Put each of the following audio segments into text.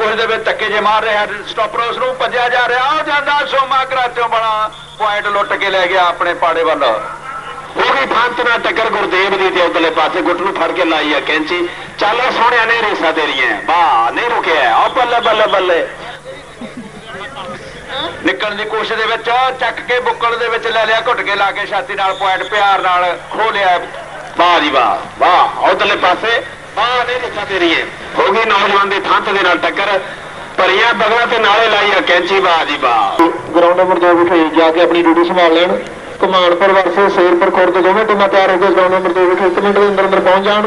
ਕੁਝ ਦੇ ਵਿੱਚ ਧੱਕੇ ਜੇ ਮਾਰ ਰਿਹਾ ਸਟਾਪਰ ਉਸ ਨੂੰ ਭੱਜਿਆ ਜਾ ਰਿਹਾ। ਆ ਜਾਂਦਾ ਸੋਮਾ ਕਰਾਚੋਂ ਬਣਾ ਪੁਆਇੰਟ ਲੁੱਟ ਕੇ ਲੈ ਗਿਆ ਆਪਣੇ ਪਾੜੇ ਵੱਲ। ਉਹ ਵੀ ਫੰਤ ਨਾਲ ਟੱਕਰ ਗੁਰਦੇਵ ਦੀ ਤੇ ਉਧਰਲੇ ਪਾਸੇ ਗੁੱਟ ਨੂੰ ਫੜ ਕੇ ਲਾਈ ਆ ਕੈਂਚੀ। ਚੱਲ ਸੋਹਣਿਆ ਨੇ ਰੇਸਾ ਤੇਰੀਆਂ। ਵਾਹ ਨਹੀਂ ਰੁਕਿਆ। ਆ ਬੱਲੇ ਬੱਲੇ ਬੱਲੇ। ਨਿਕਲਣ ਦੀ ਕੋਸ਼ਿਸ਼ ਦੇ ਵਿੱਚ ਚੱਕ ਕੇ ਬੁੱਕਲ ਦੇ ਵਿੱਚ ਲੈ ਲਿਆ ਘੁੱਟ ਕੇ ਲਾ ਕੇ ਛਾਤੀ ਨਾਲ ਪੁਆਇੰਟ ਪਿਆਰ ਨਾਲ ਖੋ ਲਿਆ। ਵਾਹ ਜੀ ਵਾਹ ਵਾਹ। ਉਧਰਲੇ ਪਾਸੇ ਬਾਹ ਨੌਜਵਾਨ ਦੇ ਥੰਤ ਦੇ ਨਾਲ ਟੱਕਰ। ਭਰੀਆਂ ਬਗਲਾ ਤੇ ਨਾਲੇ ਲਾਈ ਆ ਕੈਂਚੀ ਬਾਹ ਜੀ ਬਾਹ। ਗਰਾਊਂਡ ਨੰਬਰ 2 ਵਿਖੇ ਜਾ ਕੇ ਆਪਣੀ ਡਿਊਟੀ ਸੰਭਾਲ ਲੈਣ। ਕਮਾਂਡਪੁਰ ਵਰਸੇ ਸ਼ੇਰਪੁਰ ਕੋਰ ਤੋਂ ਦੋਵੇਂ ਟੀਮਾਂ ਤਿਆਰ ਹੋ ਕੇ ਗਰਾਊਂਡ ਨੰਬਰ 2 ਵਿਖੇ 1 ਮਿੰਟ ਦੇ ਅੰਦਰ ਅੰਦਰ ਪਹੁੰਚ ਜਾਣ।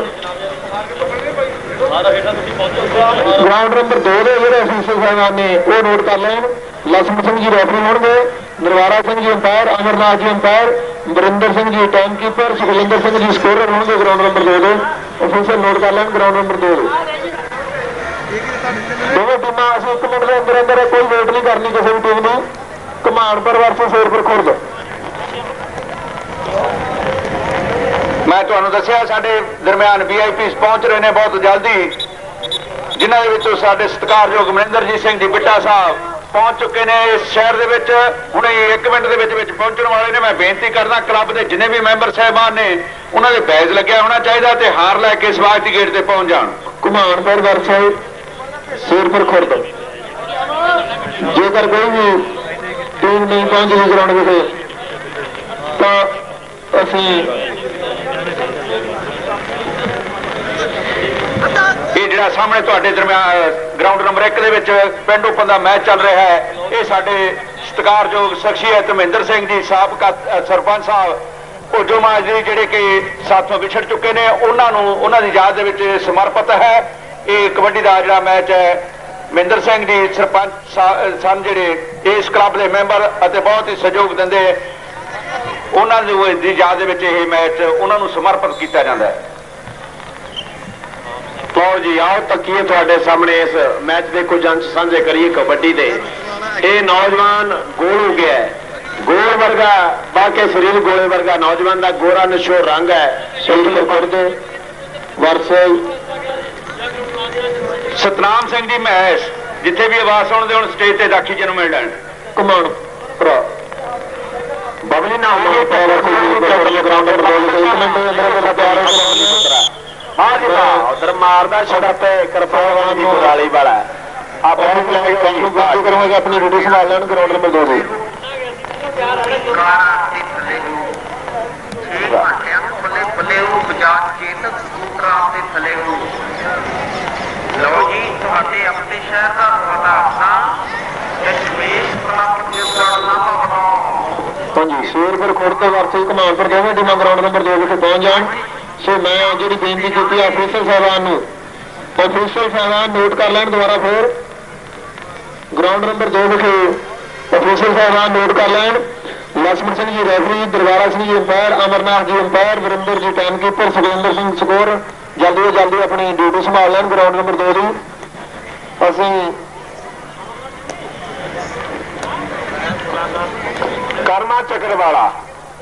ਗਰਾਊਂਡ ਨੰਬਰ 2 ਦੇ ਜਿਹੜੇ ਅਫੀਸਰ ਸਾਹਿਬਾਨ ਨੇ, ਉਹ ਨੋਟ ਕਰ ਲੈਣ। ਲਖਮਣ ਸਿੰਘ ਜੀ ਰੋਟਰੀ ਹੋਣਗੇ, ਨਰਵਾਰਾ ਸਿੰਘ ਜੀ ਅੰਪਾਇਰ, ਅਮਰਨਾਥ ਜੀ umpire Gurinder Singh ji time keeper ਸੁਖਲਿੰਦਰ Singh ji scorer ਹੋਣਗੇ ਗਰਾਊਂਡ ਨੰਬਰ 2 ਦੇ। ਅਫੀਸਰ ਨੋਟ ਕਰ ਲੈਣ ਗਰਾਊਂਡ ਨੰਬਰ 2 ਦੇ। ਦੋਵੇਂ ਟੀਮਾਂ, ਅਸੀਂ 1 ਮਿੰਟ ਦੇ ਅੰਦਰ ਅੰਦਰ ਕੋਈ ਵੇਟ ਨਹੀਂ ਕਰਨੀ ਕਿਸੇ ਵੀ ਟੀਮ ਦੀ। ਕਮਾਨਪੁਰ ਵਰਸਸ ਸ਼ੇਰਪੁਰ ਖੁਰਦ। ਮੈਂ ਤੁਹਾਨੂੰ ਦੱਸਿਆ, ਸਾਡੇ ਦਰਮਿਆਨ ਵੀਆਈਪੀਸ ਪਹੁੰਚ ਰਹੇ ਨੇ ਬਹੁਤ ਜਲਦੀ। ਜਿਨ੍ਹਾਂ ਦੇ ਵਿੱਚੋਂ ਸਾਡੇ ਸਤਿਕਾਰਯੋਗ ਮਨਿੰਦਰਜੀਤ ਸਿੰਘ ਜੀ, ਬਿੱਟਾ ਸਾਹਿਬ ਪਹੁੰਚ ਚੁੱਕੇ ਨੇ ਇਸ ਸ਼ਹਿਰ ਦੇ ਵਿੱਚ। ਹੁਣੇ 1 ਮਿੰਟ ਦੇ ਵਿੱਚ ਵਿੱਚ ਪਹੁੰਚਣ ਵਾਲੇ ਨੇ। ਮੈਂ ਬੇਨਤੀ ਕਰਦਾ ਕਲੱਬ ਦੇ ਜਿੰਨੇ ਵੀ ਮੈਂਬਰ ਸਹਿਬਾਨ ਨੇ, ਉਹਨਾਂ ਦੇ ਬੈਜ ਲੱਗਿਆ ਹੋਣਾ ਚਾਹੀਦਾ ਤੇ ਹਾਰ ਲੈ ਕੇ ਸਵਾਗਤੀ ਗੇਟ ਤੇ ਪਹੁੰਚ ਜਾਣ। ਘੁਮਾਣਪੁਰ ਵਰਸਸ ਸ਼ੇਰਪੁਰ ਖੁਰਦ। ਜੇਕਰ ਕੋਈ ਵੀ ਟੀਮ ਨਹੀਂ ਪਹੁੰਚੀ ਗਰਾਊਂਡ ਵਿਖੇ, ਤਾਂ ਅਸੀਂ ਜਿਹੜਾ ਸਾਹਮਣੇ ਤੁਹਾਡੇ ਦਰਮਿਆਨ ਗਰਾਊਂਡ ਨੰਬਰ 1 ਦੇ ਵਿੱਚ ਪਿੰਡ ਓਪਨ ਦਾ ਮੈਚ ਚੱਲ ਰਿਹਾ ਹੈ। ਇਹ ਸਾਡੇ ਸਤਿਕਾਰਯੋਗ ਸ਼ਖਸੀਅਤ ਮਹਿੰਦਰ ਸਿੰਘ ਜੀ, ਸਾਬਕਾ ਸਰਪੰਚ ਸਾਹਿਬ ਉਹ ਜੋ ਮਾਜਰੀ ਜਿਹੜੇ ਕਿ ਸਾਥੋਂ ਵਿਛੜ ਚੁੱਕੇ ਨੇ, ਉਹਨਾਂ ਨੂੰ, ਉਹਨਾਂ ਦੀ ਯਾਦ ਦੇ ਵਿੱਚ ਸਮਰਪਿਤ ਹੈ। ਇਹ ਕਬੱਡੀ ਦਾ ਜਿਹੜਾ ਮੈਚ ਹੈ, ਮਹਿੰਦਰ ਸਿੰਘ ਜੀ, ਸਰਪੰਚ ਸਨ ਜਿਹੜੇ ਇਸ ਕਲੱਬ ਦੇ ਮੈਂਬਰ ਅਤੇ ਬਹੁਤ ਹੀ ਸਹਿਯੋਗ ਦਿੰਦੇ। ਉਹਨਾਂ ਨੂੰ ਦੀ ਯਾਦ ਦੇ ਵਿੱਚ ਇਹ ਮੈਚ, ਉਹਨਾਂ ਨੂੰ ਸਮਰਪਿਤ ਕੀਤਾ ਜਾਂਦਾ ਹੈ। ਲਓ ਜੀ ਆਓ ਤੱਕੀਏ ਤੁਹਾਡੇ ਸਾਹਮਣੇ ਇਸ ਮੈਚ ਦੇ ਕੁਝ ਅੰਸ਼ ਸਾਂਝੇ ਕਰੀਏ ਕਬੱਡੀ ਦੇ ਇਹ ਨੌਜਵਾਨ ਗੋਲ ਹੋ ਗਿਆ ਗੋਲ ਵਰਗਾ ਬਾਕੀ ਸਰੀਰ ਗੋਲੇ ਵਰਗਾ ਨੌਜਵਾਨ ਦਾ ਗੋਰਾ ਨਸ਼ੋ ਰੰਗ ਹੈ ਸ਼ੇਰਪੁਰ ਖੁਰਦ ਵਰਸਸ ਸਤਨਾਮ ਸਿੰਘ ਜੀ ਮਹਿਸ਼ ਜਿੱਥੇ ਵੀ ਆਵਾਜ਼ ਸੁਣਦੇ ਹੁਣ ਸਟੇਜ ਤੇ ਦਾਖੀ ਜੀ ਨੂੰ ਮਿਲ ਲੈਣ ਘੁਮਾਣਪੁਰ ਬਬਲੀ ਨਾ ਹੋਵੇ ਪੈਰ ਕੋਈ ਗਰਾਊਂਡ 2 ਵਿਖੇ 1 ਮਿੰਟ ਦੇ ਅੰਦਰ ਅੰਦਰ ਤਿਆਰ ਹੋ ਕੇ ਹਾਂ। ਜੀ ਵਾਹ ਉਧਰ ਮਾਰਦਾ ਛੜਾ ਤੇ ਕਿਰਪਾਨ ਦੀ ਕੁਰਾਲੀ ਵਾਲਾ ਨੂੰ ਆਪਣੀ ਲੈਣ ਗਰਾਊਂਡ ਨੰਬਰ 2 ਦੇ ਘੰਟਿਆਂ ਨੂੰ ਬੱਲੇ ਬੱਲੇ ਉਹ ਬਜਾਜ ਚੇਤਕ ਸਕੂਟਰਾਂ ਤੇ ਥੱਲੇ ਨੂੰ ਲਓ ਜੀ ਤੁਹਾਡੇ ਆਪਣੇ ਸ਼ਹਿਰ ਦਾ ਤੁਹਾਡਾ ਆਪਣਾ ਜਸ਼ਮੇਸ਼ ਪ੍ਰਾਪਤ ਦੇ। ਪ੍ਰਣਾਮ ਬਣਾਓ ਹਾਂਜੀ ਸ਼ੇਰਪੁਰ ਖੁਰਦ ਵਰਸਸ ਕਮਾਨਪੁਰ ਦੋਵੇਂ ਟੀਮਾਂ ਗਰਾਊਂਡ ਨੰਬਰ 2 ਵਿਖੇ ਪਹੁੰਚ ਜਾਣ। ਸੋ ਮੈਂ ਜਿਹੜੀ ਬੇਨਤੀ ਕੀਤੀ ਆ ਅਫਸਰ ਸਾਹਿਬਾਨ ਨੂੰ ਅਫਸਰ ਸਾਹਿਬਾਨ ਨੋਟ ਕਰ ਲੈਣ ਦੁਬਾਰਾ ਫੇਰ। ਗਰਾਊਂਡ ਨੰਬਰ 2 ਵਿਖੇ। ਅਫਸਰ ਸਾਹਿਬਾਨ ਨੋਟ ਕਰ ਲੈਣ। Lakshman Singh ji, referee, Darbara Singh ji, umpire, Amarnath ji, umpire, Varinder ji time keeper Sukhinder Singh score ਜਲਦੀ ਜਲਦੀ ਆਪਣੀ ਡਿਊਟੀ ਸੰਭਾਲ ਲੈਣ ਗਰਾਊਂਡ ਨੰਬਰ 2 ਦੀ। ਅਸੀਂ ਕਰਮਾ ਚੱਕਰ ਵਾਲਾ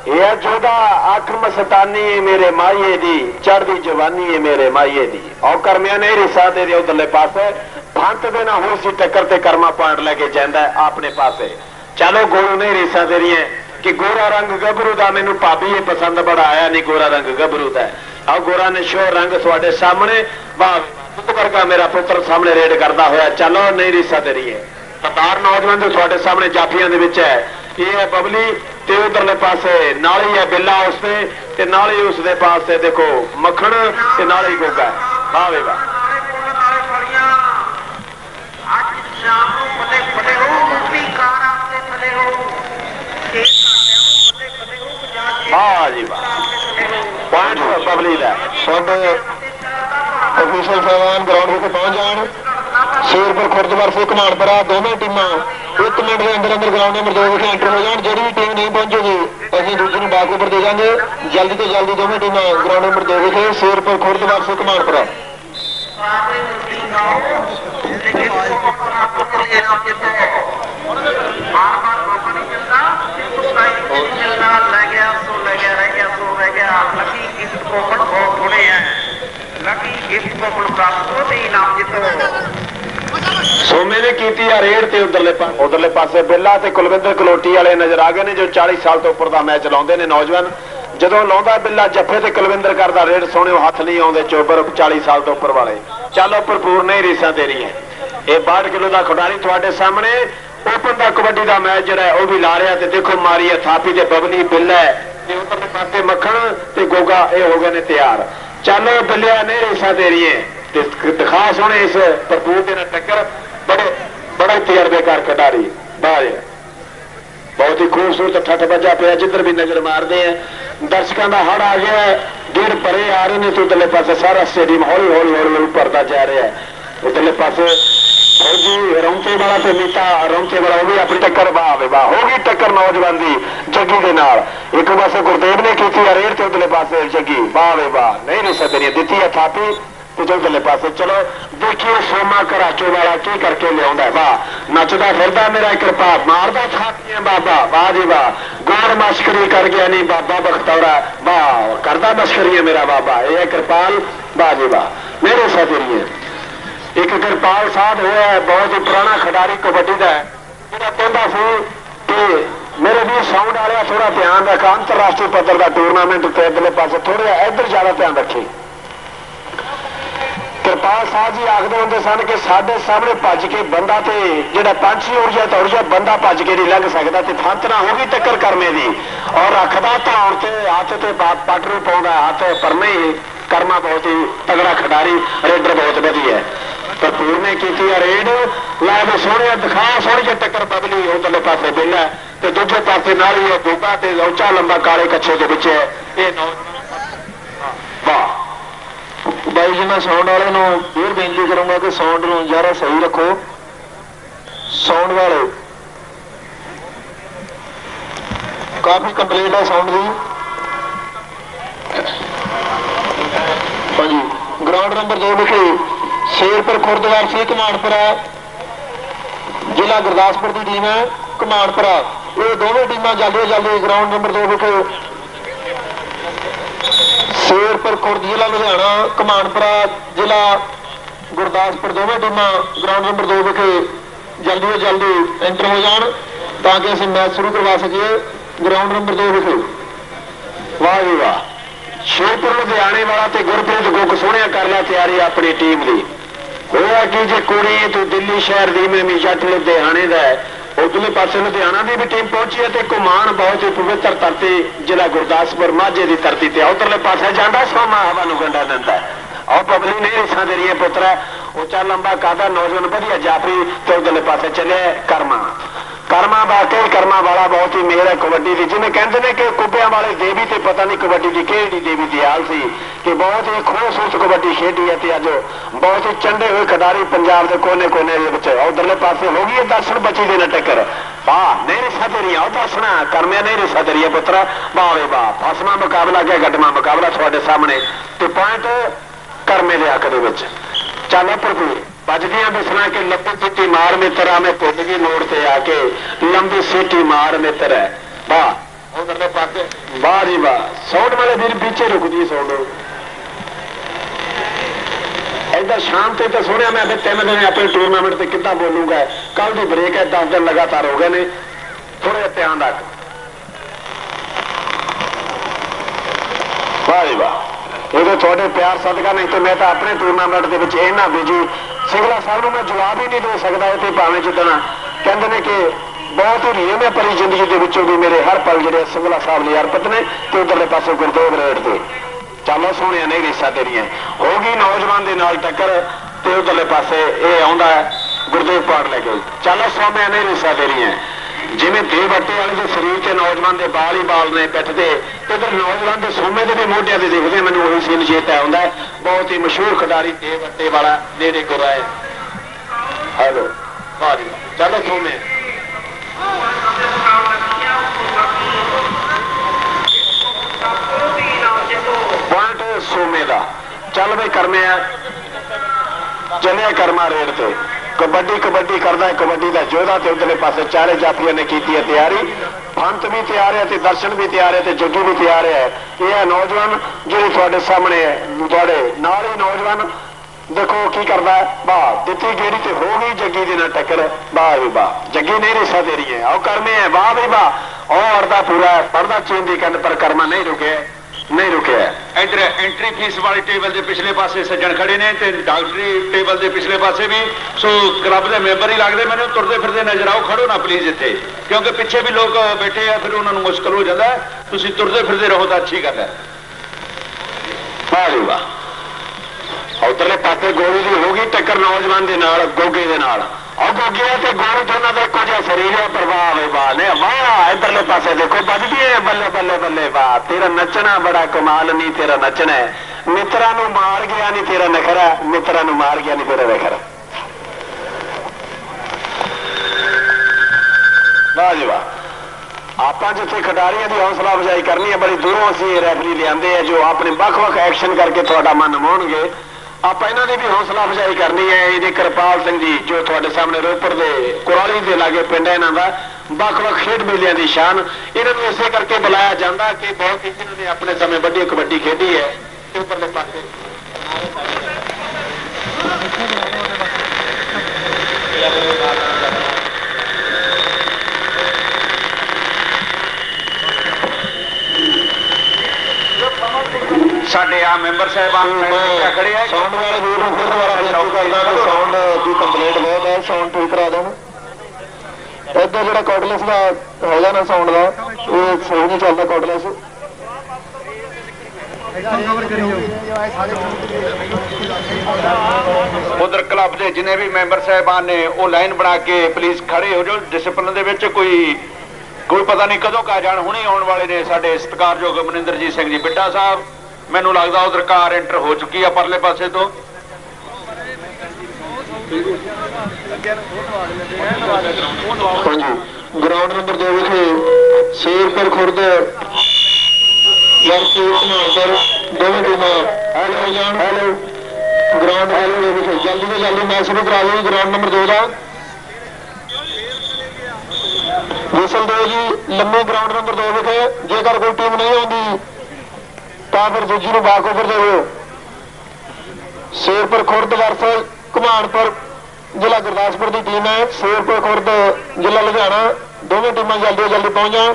ਇਹ ਜੋਦਾ ਅੱਖ ਮਸਤਾਨੀ ਏ ਮੇਰੇ ਮਾਈਏ ਦੀ ਚੜਦੀ ਜਵਾਨੀ ਏ ਮੇਰੇ ਮਾਈਏ ਦੀ। ਔ ਕਰਮਿਆਂ ਨੇ ਰਿਸਾ ਦੇ ਉਧਰਲੇ ਪਾਸੇ। ਫੰਤ ਦੇ ਨਾ ਹੋਰ ਸੀ, ਟੱਕਰ ਤੇ ਕਰਮਾ ਪੁਆਇੰਟ ਲੈ ਕੇ ਜਾਂਦਾ ਆਪਣੇ ਪਾਸੇ। ਚਲੋ ਗੋਰੂ ਨੇ ਰਿਸਾ ਦੇ ਰਹੀ ਹੈ ਕਿ ਗੋਰਾ ਰੰਗ ਗੱਭਰੂ ਦਾ ਮੈਨੂੰ ਭਾਬੀ ਇਹ ਪਸੰਦ ਬੜਾ ਆਇਆ ਨਹੀਂ ਗੋਰਾ ਰੰਗ ਗੱਭਰੂ ਦਾ ਆ ਗੋਰਾ ਨੇ ਸ਼ੋ ਰੰਗ ਤੁਹਾਡੇ ਸਾਹਮਣੇ, ਵਾਹ ਪੁੱਤ ਮੇਰਾ ਪੁੱਤਰ ਸਾਹਮਣੇ ਰੇਡ ਕਰਦਾ ਹੋਇਆ। ਚਲੋ ਨਹੀਂ ਰਿਸਾ ਦੇ ਰਹੀ ਹੈ ਸਰਦਾਰ ਨੌਜਵਾਨ ਜੋ ਤੁਹਾਡੇ ਸਾਹਮਣੇ ਜਾਫੀਆਂ ਦੇ ਵਿੱਚ ਹੈ ਇਹ ਹੈ ਬਬਲੀ ਤੇ ਉਧਰਲੇ ਪਾਸੇ, ਨਾਲ ਹੀ ਹੈ ਬਿੱਲਾ ਉਸਦੇ ਤੇ ਨਾਲ ਹੀ ਉਸਦੇ ਪਾਸੇ ਦੇਖੋ, ਮੱਖਣ ਤੇ ਨਾਲ ਹੀ ਗੋਗਾ ਹੈ। ਵਾਹ ਵੇ ਵਾਹ। ਨਾਲੇ ਬੋਲ ਨਾਲੇ ਫੜੀਆਂ ਅੱਜ ਸ਼ਾਮ ਨੂੰ ਬੱਲੇ ਬੱਲੇ ਉਹ ਮੁੱਢੀ ਕਾਰ ਆਪਦੇ ਥੱਲੇ ਹੋ 6 ਘੰਟਿਆਂ ਨੂੰ ਬੱਲੇ ਬੱਲੇ ਉਹ ਬਜਾਜ ਚੇਤਕ ਵਾਹ ਜੀ ਵਾਹ। ਪੁਆਇੰਟ ਬਬਲੀ ਦਾ। ਸਾਡੇ ਅਫੀਸ਼ਲ ਸਾਹਿਬਾਨ ਗਰਾਊਂਡ ਵਿਖੇ ਪਹੁੰਚ ਜਾਣ। ਸੂਰਪੁਰ ਖੁਰਦ ਸਿੰਘ ਕਮਾਨਪੁਰਾ ਦੋਵੇਂ ਟੀਮਾਂ ਇੱਕ ਮਿੰਟ ਦੇ ਅੰਦਰ ਅੰਦਰ ਗਰਾਊਂਡ ਨੰਬਰ 2 ਵਿਖੇ ਐਂਟਰ ਹੋ ਜਾਣ, ਜਿਹੜੀ ਵੀ ਟੀਮ ਨਹੀਂ ਪਹੁੰਚੇਗੀ, ਅਸੀਂ ਦੂਜੀ ਨੂੰ ਬਾਕ ਉੱਪਰ ਦੇ ਜਾਵਾਂਗੇ ਜਲਦੀ ਤੋਂ ਜਲਦੀ ਦੋਵੇਂ ਟੀਮਾਂ ਗਰਾਊਂਡ ਨੰਬਰ 2 ਵਿਖੇ, ਸ਼ੇਰਪੁਰ ਖੁਰਦ ਵਰਸੇ ਕਮਾਨਪੁਰਾ ਸਾਰੇ ਮੁੱਢੀ ਗਾਓ ਲੇਕਿਨ ਉਹ ਆਪਣਾ ਪੁੱਤਰ ਸੋਮੇ ਨੇ ਕੀਤੀ ਆ ਰੇਡ ਤੇ ਉਧਰਲੇ ਪਾਸੇ ਉਧਰਲੇ ਪਾਸੇ ਬਿੱਲਾ ਤੇ ਕੁਲਵਿੰਦਰ ਕਲੋਟੀ ਵਾਲੇ ਨਜ਼ਰ ਆ ਗਏ ਨੇ ਜੋ 40 ਸਾਲ ਤੋਂ ਉੱਪਰ ਦਾ ਮੈਚ ਲਾਉਂਦੇ ਨੇ ਨੌਜਵਾਨ। ਜਦੋਂ ਲਾਉਂਦਾ ਬਿੱਲਾ ਜੱਫੇ ਤੇ ਕੁਲਵਿੰਦਰ ਕਰਦਾ ਰੇਡ, ਸੋਹਣਿਓ ਹੱਥ ਨਹੀਂ ਆਉਂਦੇ ਚੋਬਰ 40 ਸਾਲ ਤੋਂ ਉੱਪਰ ਵਾਲੇ। ਚੱਲੋ ਭਰਪੂਰ ਨਹੀਂ ਰੀਸਾਂ ਰਹੀਆਂ। ਇਹ 62 ਕਿਲੋ ਦਾ ਖਿਡਾਰੀ ਤੁਹਾਡੇ ਸਾਹਮਣੇ। ਓਪਨ ਦਾ ਕਬੱਡੀ ਦਾ ਮੈਚ ਜਿਹੜਾ ਉਹ ਵੀ ਲਾ ਰਿਹਾ ਤੇ ਦੇਖੋ ਮਾਰੀ ਹੈ ਥਾਪੀ ਤੇ ਬਬਲੀ, ਬਿੱਲਾ ਹੈ। ਤੇ ਉਧਰਲੇ ਪਾਸੇ ਮੱਖਣ ਤੇ ਗੋਗਾ ਇਹ ਹੋ ਗਏ ਨੇ ਤਿਆਰ। ਚੱਲ ਬਿੱਲਿਆ ਨਹੀਂ ਰੀਸਾਂ ਰਹੀਆਂ। ਤੇ ਦਿਖਾ ਸੋਹਣੇ ਇਸ ਭਰਪੂਰ ਦੇ ਨਾਲ ਟੱਕਰ ਬੜੇ, ਬੜਾ ਤਜਰਬੇਕਾਰ ਖਿਡਾਰੀ ਬਾਹਰ ਹੈ। ਬਹੁਤ ਹੀ ਖੂਬਸੂਰਤ ਠੱਠ ਵੱਜਾ ਪਿਆ, ਜਿੱਧਰ ਵੀ ਨਜ਼ਰ ਮਾਰਦੇ ਆ। ਦਰਸ਼ਕਾਂ ਦਾ ਹੜ ਆ ਗਿਆ ਹੈ। ਪਰੇ ਆ ਰਹੇ ਨੇ ਤੇ ਉਧਰਲੇ ਪਾਸੇ ਸਾਰਾ ਸਟੇਡੀਅਮ ਹੌਲੀ ਹੌਲੀ ਹੌਲੀ ਹੌਲੀ ਭਰਦਾ ਜਾ ਰਿਹਾ ਹੈ। ਉਧਰਲੇ ਪਾਸੇ ਫੌਜੀ ਰੌਂਤੇ ਵਾਲਾ ਤੇ ਮੀਤਾ, ਰੌਂਤੇ ਵਾਲਾ, ਉਹ ਵੀ ਆਪਣੀ ਟੱਕਰ, ਵਾਹ ਵੇ, ਵਾਹ, ਹੋ ਗਈ ਟੱਕਰ ਨੌਜਵਾਨ ਦੀ ਜੱਗੀ ਦੇ ਨਾਲ। ਇੱਕ ਪਾਸੇ ਗੁਰਦੇਵ ਨੇ ਕੀਤੀ ਆ ਰੇਡ ਤੇ ਉਧਰਲੇ ਪਾਸੇ ਜੱਗੀ, ਵਾਹ ਵੇ, ਵਾਹ, ਨਹੀਂ ਨਹੀਂ ਸਦਰੀ ਦਿੱਤੀ ਆ ਥਾਪੀ। ਉਧਰਲੇ ਪਾਸੇ ਚਲੋ ਦੇਖੀਏ ਸੋਮਾ ਕਰਾਚੋ ਵਾਲਾ ਕੀ ਕਰਕੇ ਲਿਆਉਂਦਾ ਵਾਹ ਨੱਚਦਾ ਫਿਰਦਾ ਮੇਰਾ ਕਿਰਪਾ ਮਾਰਦਾ ਥਾਪੀਆਂ ਬਾਬਾ ਵਾਹ ਜੀ ਵਾਹ। ਗੌਰ ਮਸ਼ਕਰੀ ਕਰ ਗਿਆ ਨਹੀਂ ਬਾਬਾ ਬਖਤੌਰਾ ਵਾਹ ਕਰਦਾ ਮਸ਼ਕਰੀਆਂ ਮੇਰਾ ਬਾਬਾ ਇਹ ਕਿਰਪਾਲ। ਵਾਹ ਜੀ ਵਾਹ ਮੇਰੇ ਸਤਰੀਏ ਇੱਕ ਕਿਰਪਾਲ ਸਾਹਿਬ ਹੋਇਆ ਹੈ, ਬਹੁਤ ਹੀ ਪੁਰਾਣਾ ਖਿਡਾਰੀ ਕਬੱਡੀ ਦਾ ਹੈ, ਜਿਹੜਾ ਕਹਿੰਦਾ ਸੀ ਕਿ ਮੇਰੇ ਵੀ ਸਾਊਂਡ ਵਾਲਿਆ ਥੋੜਾ ਧਿਆਨ ਰੱਖ ਅੰਤਰਰਾਸ਼ਟਰੀ ਪੱਧਰ ਦਾ ਟੂਰਨਾਮੈਂਟ ਤੇ ਇਧਰਲੇ ਪਾਸੇ ਥੋੜਾ ਇੱਧਰ ਜ਼ਿਆਦਾ ਧਿਆਨ ਰੱਖੇ। ਕਿਰਪਾਲ ਸਾਹਿਬ ਜੀ ਆਖਦੇ ਹੁੰਦੇ ਸਨ ਕਿ ਸਾਡੇ ਸਾਹਮਣੇ ਭੱਜ ਕੇ ਬੰਦਾ ਤੇ ਜਿਹੜਾ ਪੰਛੀ ਉੜ ਜਾਏ ਤਾਂ ਉੜ ਬੰਦਾ ਭੱਜ ਕੇ ਨਹੀਂ ਲੰਘ ਸਕਦਾ ਤੇ ਫੰਤਨਾ ਹੋ ਗਈ ਟੱਕਰ ਕਰਮੇ ਦੀ। ਔਰ ਰੱਖਦਾ ਧੌਣ ਤੇ ਹੱਥ ਤੇ ਪੱਟ ਨੂੰ ਪਾਉਂਦਾ, ਹੱਥ ਪਰਮੇ ਕਰਮਾ ਬਹੁਤ ਹੀ ਤਗੜਾ ਖਿਡਾਰੀ, ਰੇਡਰ ਬਹੁਤ ਵਧੀਆ ਹੈ। ਭਰਪੂਰ ਨੇ ਕੀਤੀ ਆ ਰੇਡ। ਲੈ ਵੀ ਸੋਹਣਿਆ ਦਿਖਾ ਸੋਹਣੀ ਜਿਹੀ ਟੱਕਰ ਬਬਲੀ ਉਧਰਲੇ ਪਾਸੇ ਬਿੱਲਾ ਤੇ ਦੂਜੇ ਪਾਸੇ ਨਾਲ ਹੀ ਉਹ ਗੋਗਾ ਤੇ ਉੱਚਾ ਲੰਬਾ ਕਾਲੇ ਕੱਛੇ ਦੇ ਵਿੱਚ ਇਹ ਨੌਜਵਾਨ ਬਾਈ ਜੀ, ਮੈਂ ਸਾਊਂਡ ਵਾਲੇ ਨੂੰ ਫੇਰ ਬੇਨਤੀ ਕਰੂੰਗਾ ਕਿ ਸਾਊਂਡ ਨੂੰ ਜਰਾ ਸਹੀ ਰੱਖੋ। ਸਾਊਂਡ ਵਾਲੇ। ਕਾਫੀ ਕੰਪਲੀਟ ਹੈ ਸਾਊਂਡ ਦੀ। ਹਾਂਜੀ ਗਰਾਊਂਡ ਨੰਬਰ 2 ਵਿਖੇ ਸ਼ੇਰਪੁਰ ਖੁਰਦਵਾਰਸੀ ਕਮਾਣਪੁਰਾ ਜ਼ਿਲ੍ਹਾ ਗੁਰਦਾਸਪੁਰ ਦੀ ਟੀਮ ਹੈ ਕਮਾਣਪੁਰਾ ਇਹ ਦੋਵੇਂ ਟੀਮਾਂ ਜਲਦੀ ਜਲਦੀ ਗਰਾਊਂਡ ਨੰਬਰ 2 ਵਿਖੇ ਸ਼ੇਰਪੁਰ ਖੁਰਦ ਜ਼ਿਲ੍ਹਾ ਲੁਧਿਆਣਾ, ਕਮਾਨਪੁਰਾ ਜ਼ਿਲ੍ਹਾ, ਗੁਰਦਾਸਪੁਰ ਦੋਵੇਂ ਟੀਮਾਂ ਗਰਾਊਂਡ ਨੰਬਰ 2 ਵਿਖੇ ਜਲਦੀ ਤੋਂ ਜਲਦੀ ਐਂਟਰ ਹੋ ਜਾਣ ਤਾਂ ਕਿ ਅਸੀਂ ਮੈਚ ਸ਼ੁਰੂ ਕਰਵਾ ਸਕੀਏ ਗਰਾਊਂਡ ਨੰਬਰ 2 ਵਿਖੇ। ਵਾਹ ਜੀ ਵਾਹ। ਸ਼ੇਰਪੁਰ, ਲੁਧਿਆਣੇ ਵਾਲਾ ਤੇ ਗੁਰਪ੍ਰੀਤ ਗੁੱਗ ਸੋਹਣਿਆ ਕਰ ਲਿਆ ਤਿਆਰੀ ਆਪਣੀ ਟੀਮ ਦੀ। ਹੋਇਆ ਕਿ ਜੇ ਕੁੜੀ ਤੂੰ ਦਿੱਲੀ ਸ਼ਹਿਰ ਦੀ ਮੈਂ ਵੀ ਜੱਟ ਲੁਧਿਆਣੇ ਦਾ ਹੈ? ਉਧਰਲੇ ਪਾਸੇ ਲੁਧਿਆਣਾ ਦੀ ਵੀ ਟੀਮ ਪਹੁੰਚੀ ਹੈ ਤੇ ਕੁਮਾਨ ਬਹੁਤ ਹੀ ਪਵਿੱਤਰ ਧਰਤੀ, ਜ਼ਿਲ੍ਹਾ ਗੁਰਦਾਸਪੁਰ ਮਾਝੇ ਦੀ ਧਰਤੀ ਤੇ ਉਧਰਲੇ ਪਾਸੇ ਜਾਂਦਾ ਸੋਮਾ ਹਵਾ ਨੂੰ ਗੰਡਾ ਦਿੰਦਾ ਹੈ। ਆਹ ਪਬਲੀ ਨੇ ਰਿਸਾਂ ਦੇ ਰਹੀ ਹੈ ਪੁੱਤਰਾ, ਉੱਚਾ ਲੰਬਾ ਕਾਦਾ ਨੌਜਵਾਨ ਵਧੀਆ ਜਾਫਰੀ ਤੇ ਉਧਰਲੇ ਪਾਸੇ ਚੱਲਿਆ ਕਰਮਾ। ਕਰਮਾ ਵਾਕਈ ਕਰਮਾ ਵਾਲਾ ਬਹੁਤ ਹੀ ਮਿਹਰ ਹੈ ਕਬੱਡੀ ਦੀ, ਜਿਵੇਂ ਕਹਿੰਦੇ ਨੇ ਕਿ ਕੁੱਬਿਆਂ ਵਾਲੇ ਦੇਵੀ ਤੇ ਪਤਾ ਨਹੀਂ ਕਬੱਡੀ ਦੀ ਕਿਹੜੀ ਦੇਵੀ ਦੀ ਹਾਲ ਸੀ ਕਿ ਬਹੁਤ ਹੀ ਖੂਬਸੂਰਤ ਕਬੱਡੀ ਖੇਡੀ ਹੈ ਤੇ ਅੱਜ ਬਹੁਤ ਹੀ ਚੰਡੇ ਹੋਏ ਖਿਡਾਰੀ ਪੰਜਾਬ ਦੇ ਕੋਨੇ-ਕੋਨੇ ਦੇ ਵਿੱਚ ਉਧਰਲੇ ਪਾਸੇ ਹੋ ਗਈ ਹੈ, ਦਰਸ਼ਨ ਬੱਚੀ ਦੇ ਨਾਲ ਟੱਕਰ। ਵਾਹ ਨਹੀਂ ਰਿਸਾ ਤੇਰੀ ਆ ਦਰਸ਼ਨਾ, ਕਰਮਿਆ ਨਹੀਂ ਰਿਸਾ ਤੇਰੀ ਹੈ ਪੁੱਤਰਾ। ਵਾਹ ਵੇ ਫਸਮਾ ਮੁਕਾਬਲਾ ਗਿਆ ਗੱਡਮਾ ਮੁਕਾਬਲਾ ਤੁਹਾਡੇ ਸਾਹਮਣੇ ਤੇ ਪੁਆਇੰਟ ਕਰਮੇ ਦੇ ਹੱਕ ਦੇ ਵਿੱਚ। ਚੱਲ ਪ੍ਰਭੂ ਵੱਜਦੀਆਂ ਬਿਸਣਾ ਕਿ ਲੰਬੀ ਸਿੱਟੀ ਮਾਰ ਮਿੱਤਰਾ ਮੈਂ ਭੁੱਲ ਗਈ ਮੋੜ ਤੇ ਆ ਕੇ ਲੰਬੀ ਸਿੱਟੀ ਮਾਰ ਮਿੱਤਰ ਹੈ। ਵਾਹ। ਉਧਰਲੇ ਪਾਸੇ ਵਾਹ ਜੀ ਵਾਹ। ਸੌਂਡ ਵਾਲੇ ਵੀਰ ਪਿੱਛੇ ਰੁਕਦੀ ਸੌਂਡ ਐਦਾਂ ਸ਼ਾਮ ਤੇ ਤਾਂ ਸੁਣਿਆ ਮੈਂ ਫਿਰ ਤਿੰਨ ਦਿਨ ਆਪਣੇ ਟੂਰਨਾਮੈਂਟ ਤੇ ਕਿੱਦਾਂ ਬੋਲੂਗਾ? ਕੱਲ ਦੀ ਬ੍ਰੇਕ ਹੈ 10 ਦਿਨ ਲਗਾਤਾਰ ਹੋ ਗਏ ਨੇ। ਥੋੜਾ ਧਿਆਨ ਰੱਖ। ਵਾਹ ਜੀ ਵਾਹ। ਇਹਦੇ ਤੁਹਾਡੇ ਪਿਆਰ ਸਦਕਾ ਨਹੀਂ ਤੇ ਮੈਂ ਤਾਂ ਆਪਣੇ ਟੂਰਨਾਮੈਂਟ ਦੇ ਵਿੱਚ ਇਹਨਾਂ ਬਿਜ਼ੀ ਸਿੰਗਲਾ ਸਾਹਿਬ ਨੂੰ ਮੈਂ ਜਵਾਬ ਹੀ ਨਹੀਂ ਦੇ ਸਕਦਾ ਇਹ ਤੇ ਭਾਵੇਂ ਜਿੱਦਣਾ ਕਹਿੰਦੇ ਨੇ ਕਿ ਬਹੁਤ ਹੀ ਰੀਮ ਹੈ ਪਰੀ ਜ਼ਿੰਦਗੀ ਦੇ ਵਿੱਚੋਂ ਵੀ ਮੇਰੇ ਹਰ ਪਲ ਜਿਹੜੇ ਸਿੰਗਲਾ ਸਾਹਿਬ ਲਈ ਅਰਪਿਤ ਨੇ ਤੇ ਉਧਰਲੇ ਪਾਸੇ ਗੁਰਦੇਵ ਰੇਡ ਤੇ। ਚੱਲੋ ਸੋਹਣਿਆ ਨਹੀਂ ਰੀਸਾ ਤੇਰੀਆਂ। ਹੋ ਗਈ ਨੌਜਵਾਨ ਦੇ ਨਾਲ ਟੱਕਰ ਤੇ ਉਧਰਲੇ ਪਾਸੇ ਇਹ ਆਉਂਦਾ ਹੈ ਗੁਰਦੇਵ ਪਾੜ ਲੈ ਕੇ। ਚੱਲੋ ਸੋਹਣਿਆ ਨਹੀਂ ਰੀਸਾ ਤੇਰੀਆਂ। ਜਿਵੇਂ ਦੇ ਵਾਲੇ ਦੇ ਸਰੀਰ ਤੇ ਨੌਜਵਾਨ ਦੇ ਬਾਲ ਹੀ ਬਾਲ ਨੇ ਪਿੱਠ ਤੇ ਤੇ ਨੌਜਵਾਨ ਦੇ ਸੋਮੇ ਦੇ ਵੀ ਮੋਢਿਆਂ ਤੇ ਦੇਖਦੇ ਮੈਨੂੰ ਉਹੀ ਸੀਨ ਚੇਤਾ ਆਉਂਦਾ ਬਹੁਤ ਹੀ ਮਸ਼ਹੂਰ ਖਿਡਾਰੀ ਦੇ ਵਾਲਾ ਨੇੜੇ ਕੋ ਹੈਲੋ ਵਾਹ ਜੀ ਚਲੋ ਸੋਮੇ। ਪੁਆਇੰਟ ਸੋਮੇ ਦਾ। ਚੱਲ ਬਈ ਕਰਮਿਆ ਚੱਲਿਆ ਕਰਮਾ ਰੇਡ ਤੇ। ਕਬੱਡੀ ਕਬੱਡੀ ਕਰਦਾ ਹੈ ਕਬੱਡੀ ਦਾ ਜੋਧਾ ਤੇ ਉਧਰਲੇ ਪਾਸੇ ਚਾਰੇ ਜਾਫੀਆਂ ਨੇ ਕੀਤੀ ਹੈ ਤਿਆਰੀ। ਪੰਤ ਵੀ ਤਿਆਰ ਹੈ ਤੇ ਦਰਸ਼ਨ ਵੀ ਤਿਆਰ ਹੈ ਤੇ ਜੱਗੂ ਵੀ ਤਿਆਰ ਹੈ। ਇਹ ਹੈ ਨੌਜਵਾਨ ਜਿਹੜੇ ਤੁਹਾਡੇ ਸਾਹਮਣੇ ਹੈ ਤੁਹਾਡੇ ਨਾਲ ਹੀ ਨੌਜਵਾਨ। ਦੇਖੋ ਕੀ ਕਰਦਾ ਹੈ ਵਾਹ ਦਿੱਤੀ ਗੇੜੀ ਤੇ ਹੋ ਗਈ ਜੱਗੀ ਦੇ ਨਾਲ ਟੱਕਰ। ਵਾਹ ਵੀ ਵਾਹ ਜੱਗੀ ਨਹੀਂ ਰਿਸਾ ਦੇ ਰਹੀ ਹੈ। ਉਹ ਕਰਮੇ ਹੈ ਵਾਹ ਵੀ ਵਾਹ। ਉਹ ਅੜਦਾ ਪੂਰਾ ਹੈ, ਪੜਦਾ ਦੀ ਕੰਨ ਪਰ ਕਰਮਾ ਨਹੀਂ ਰੁਕਿਆ। ਨਹੀਂ ਰੁਕਿਆ। ਇਧਰ ਐਂਟਰੀ ਫੀਸ ਵਾਲੀ ਟੇਬਲ ਦੇ ਪਿਛਲੇ ਪਾਸੇ ਸੱਜਣ ਖੜੇ ਨੇ ਤੇ ਡਾਕਟਰੀ ਟੇਬਲ ਦੇ ਪਿਛਲੇ ਪਾਸੇ ਵੀ। ਸੋ ਕਲੱਬ ਦੇ ਮੈਂਬਰ ਹੀ ਲੱਗਦੇ ਮੈਨੂੰ, ਤੁਰਦੇ ਫਿਰਦੇ ਨਜ਼ਰ ਆਓ, ਖੜੋ ਨਾ ਪਲੀਜ਼ ਇੱਥੇ। ਕਿਉਂਕਿ ਪਿੱਛੇ ਵੀ ਲੋਕ ਬੈਠੇ ਆ, ਫਿਰ ਉਹਨਾਂ ਨੂੰ ਮੁਸ਼ਕਲ ਹੋ ਜਾਂਦਾ। ਤੁਸੀਂ ਤੁਰਦੇ ਫਿਰਦੇ ਰਹੋ ਤਾਂ ਅੱਛੀ ਗੱਲ ਹੈ। ਵਾਹ ਵੀ ਵਾਹ ਉਧਰਲੇ ਪਾਸੇ ਗੋਲੀ ਦੀ ਹੋ ਗਈ ਟੱਕਰ ਨੌਜਵਾਨ ਦੇ ਨਾਲ, ਗੋਗੇ ਦੇ ਨਾਲ। ਉਹ ਗੋਗੇ ਤੇ ਗੋਲੀ ਦੋਨਾਂ ਦਾ ਇੱਕੋ ਜਿਹਾ ਸਰੀਰ ਹੈ ਪ੍ਰਭਾਵ ਹੈ ਵਾਹ ਨੇ ਵਾਹ, ਇਧਰਲੇ ਪਾਸੇ ਦੇਖੋ, ਵੱਜਦੀ ਹੈ ਬੱਲੇ ਬੱਲੇ ਬੱਲੇ, ਵਾਹ। ਤੇਰਾ ਨੱਚਣਾ ਬੜਾ ਕਮਾਲ ਨਹੀਂ ਤੇਰਾ ਨੱਚਣਾ ਹੈ ਮਿੱਤਰਾਂ ਨੂੰ ਮਾਰ ਗਿਆ ਨਹੀਂ ਤੇਰਾ ਨਖਰਾ ਮਿੱਤਰਾਂ ਨੂੰ ਮਾਰ ਗਿਆ ਨਹੀਂ ਤੇਰਾ ਨਖਰਾ ਵਾਹ ਜੀ ਵਾਹ। ਆਪਾਂ ਜਿੱਥੇ ਖਿਡਾਰੀਆਂ ਦੀ ਹੌਸਲਾ ਅਫਜ਼ਾਈ ਕਰਨੀ ਹੈ, ਬੜੀ ਦੂਰੋਂ ਅਸੀਂ ਰੈਫਰੀ ਲਿਆਂਦੇ ਆ, ਜੋ ਆਪਣੇ ਵੱਖ-ਵੱਖ ਐਕਸ਼ਨ ਕਰਕੇ ਤੁਹਾਡਾ ਮਨ ਮੋਹਣਗੇ। ਆਪਾਂ ਇਹਨਾਂ ਦੀ ਵੀ ਹੌਸਲਾ ਅਫਜ਼ਾਈ ਕਰਨੀ ਹੈ ਇਹਦੇ ਕਿਰਪਾਲ ਸਿੰਘ ਜੀ ਜੋ ਤੁਹਾਡੇ ਸਾਹਮਣੇ ਰੋਪੜ ਦੇ ਕੁਰਾਲੀ ਦੇ ਲਾਗੇ ਪਿੰਡ ਹੈ ਇਹਨਾਂ ਦਾ, ਵੱਖ-ਵੱਖ ਖੇਡ ਮੇਲਿਆਂ ਦੀ ਸ਼ਾਨ। ਇਹਨਾਂ ਨੂੰ ਇਸੇ ਕਰਕੇ ਬੁਲਾਇਆ ਜਾਂਦਾ ਕਿ ਬਹੁਤ ਹੀ ਇਹਨਾਂ ਨੇ ਆਪਣੇ ਸਮੇਂ ਵੱਡੀ ਕਬੱਡੀ ਖੇਡੀ ਹੈ ਉੱਪਰਲੇ ਪਾਸੇ। ਸਾਡੇ ਆ ਮੈਂਬਰ ਸਾਹਿਬਾਨ ਖੜੇ ਆ। ਸਾਊਂਡ ਵਾਲੇ ਵੀਰ ਨੂੰ ਫਿਰ ਦੁਬਾਰਾ ਬੇਨਤੀ ਕਰਦਾ ਕਿ ਸਾਊਂਡ ਦੀ ਕੰਪਲੇਂਟ ਬਹੁਤ ਹੈ ਸਾਊਂਡ ਠੀਕ ਕਰਾ ਦੇਣ। ਇੱਧਰ ਜਿਹੜਾ ਕਾਰਡਲੈਸ ਦਾ ਹੈਗਾ ਨਾ ਸਾਊਂਡ ਦਾ ਇਹ ਸਹੀ ਨਹੀਂ ਚੱਲਦਾ ਕਾਰਡਲੈਸ ਉਧਰ ਕਲੱਬ ਦੇ ਜਿਨੇ ਵੀ ਮੈਂਬਰ ਸਾਹਿਬਾਨ ਨੇ ਉਹ ਲਾਈਨ ਬਣਾ ਕੇ ਪਲੀਜ਼ ਖੜੇ ਹੋ ਜਾਓ। ਡਿਸਪਲਿਨ ਦੇ ਵਿੱਚ ਕੋਈ ਕੋਈ ਪਤਾ ਨਹੀਂ ਕਦੋਂ ਕਾ ਜਾਣ ਹੁਣੇ ਆਉਣ ਵਾਲੇ ਨੇ ਸਾਡੇ ਸਤਿਕਾਰਯੋਗ ਮਨਿੰਦਰਜੀਤ ਸਿੰਘ ਜੀ ਬਿੱਟਾ ਸਾਹਿਬ। ਮੈਨੂੰ ਲੱਗਦਾ ਉਧਰ ਕਾਰ ਐਂਟਰ ਹੋ ਚੁੱਕੀ ਆ ਪਰਲੇ ਪਾਸੇ ਤੋਂ। ਹਾਂਜੀ। ਗਰਾਊਂਡ ਨੰਬਰ 2 ਵਿਖੇ ਸ਼ੇਰਪੁਰ ਖੁਰਦ ਯਾਰਕੀ ਧਮਾਨਪੁਰ ਦੋਵੇਂ ਟੀਮਾਂ ਹੈਲੋ ਜਾਨ ਹੈਲੋ ਗਰਾਊਂਡ ਹੈਲੋ ਦੇ ਵਿਖੇ ਜਲਦੀ ਤੋਂ ਜਲਦੀ ਮੈਚ ਸ਼ੁਰੂ ਕਰਾ ਦਿਓ ਗਰਾਊਂਡ ਨੰਬਰ 2 ਦਾ ਵਿਸਲ ਦਿਓ ਜੀ ਲੰਮੇ ਗਰਾਊਂਡ ਨੰਬਰ 2 ਵਿਖੇ ਜੇਕਰ ਕੋਈ ਟੀਮ ਨਹੀਂ ਆਉਂਦੀ ਤਾਂ ਫਿਰ ਦੂਜੀ ਨੂੰ ਬਾਕ ਓਵਰ ਦੇਵੋ ਸ਼ੇਰਪੁਰ ਖੁਰਦ ਵਰਸ ਘਮਾਣਪੁਰ ਜ਼ਿਲ੍ਹਾ ਗੁਰਦਾਸਪੁਰ ਦੀ ਟੀਮ ਹੈ। ਸ਼ੇਰਪੁਰ ਖੁਰਦ ਜ਼ਿਲ੍ਹਾ ਲੁਧਿਆਣਾ, ਦੋਵੇਂ ਟੀਮਾਂ ਜਲਦੀ ਤੋਂ ਜਲਦੀ ਪਹੁੰਚ। ਜਾਣ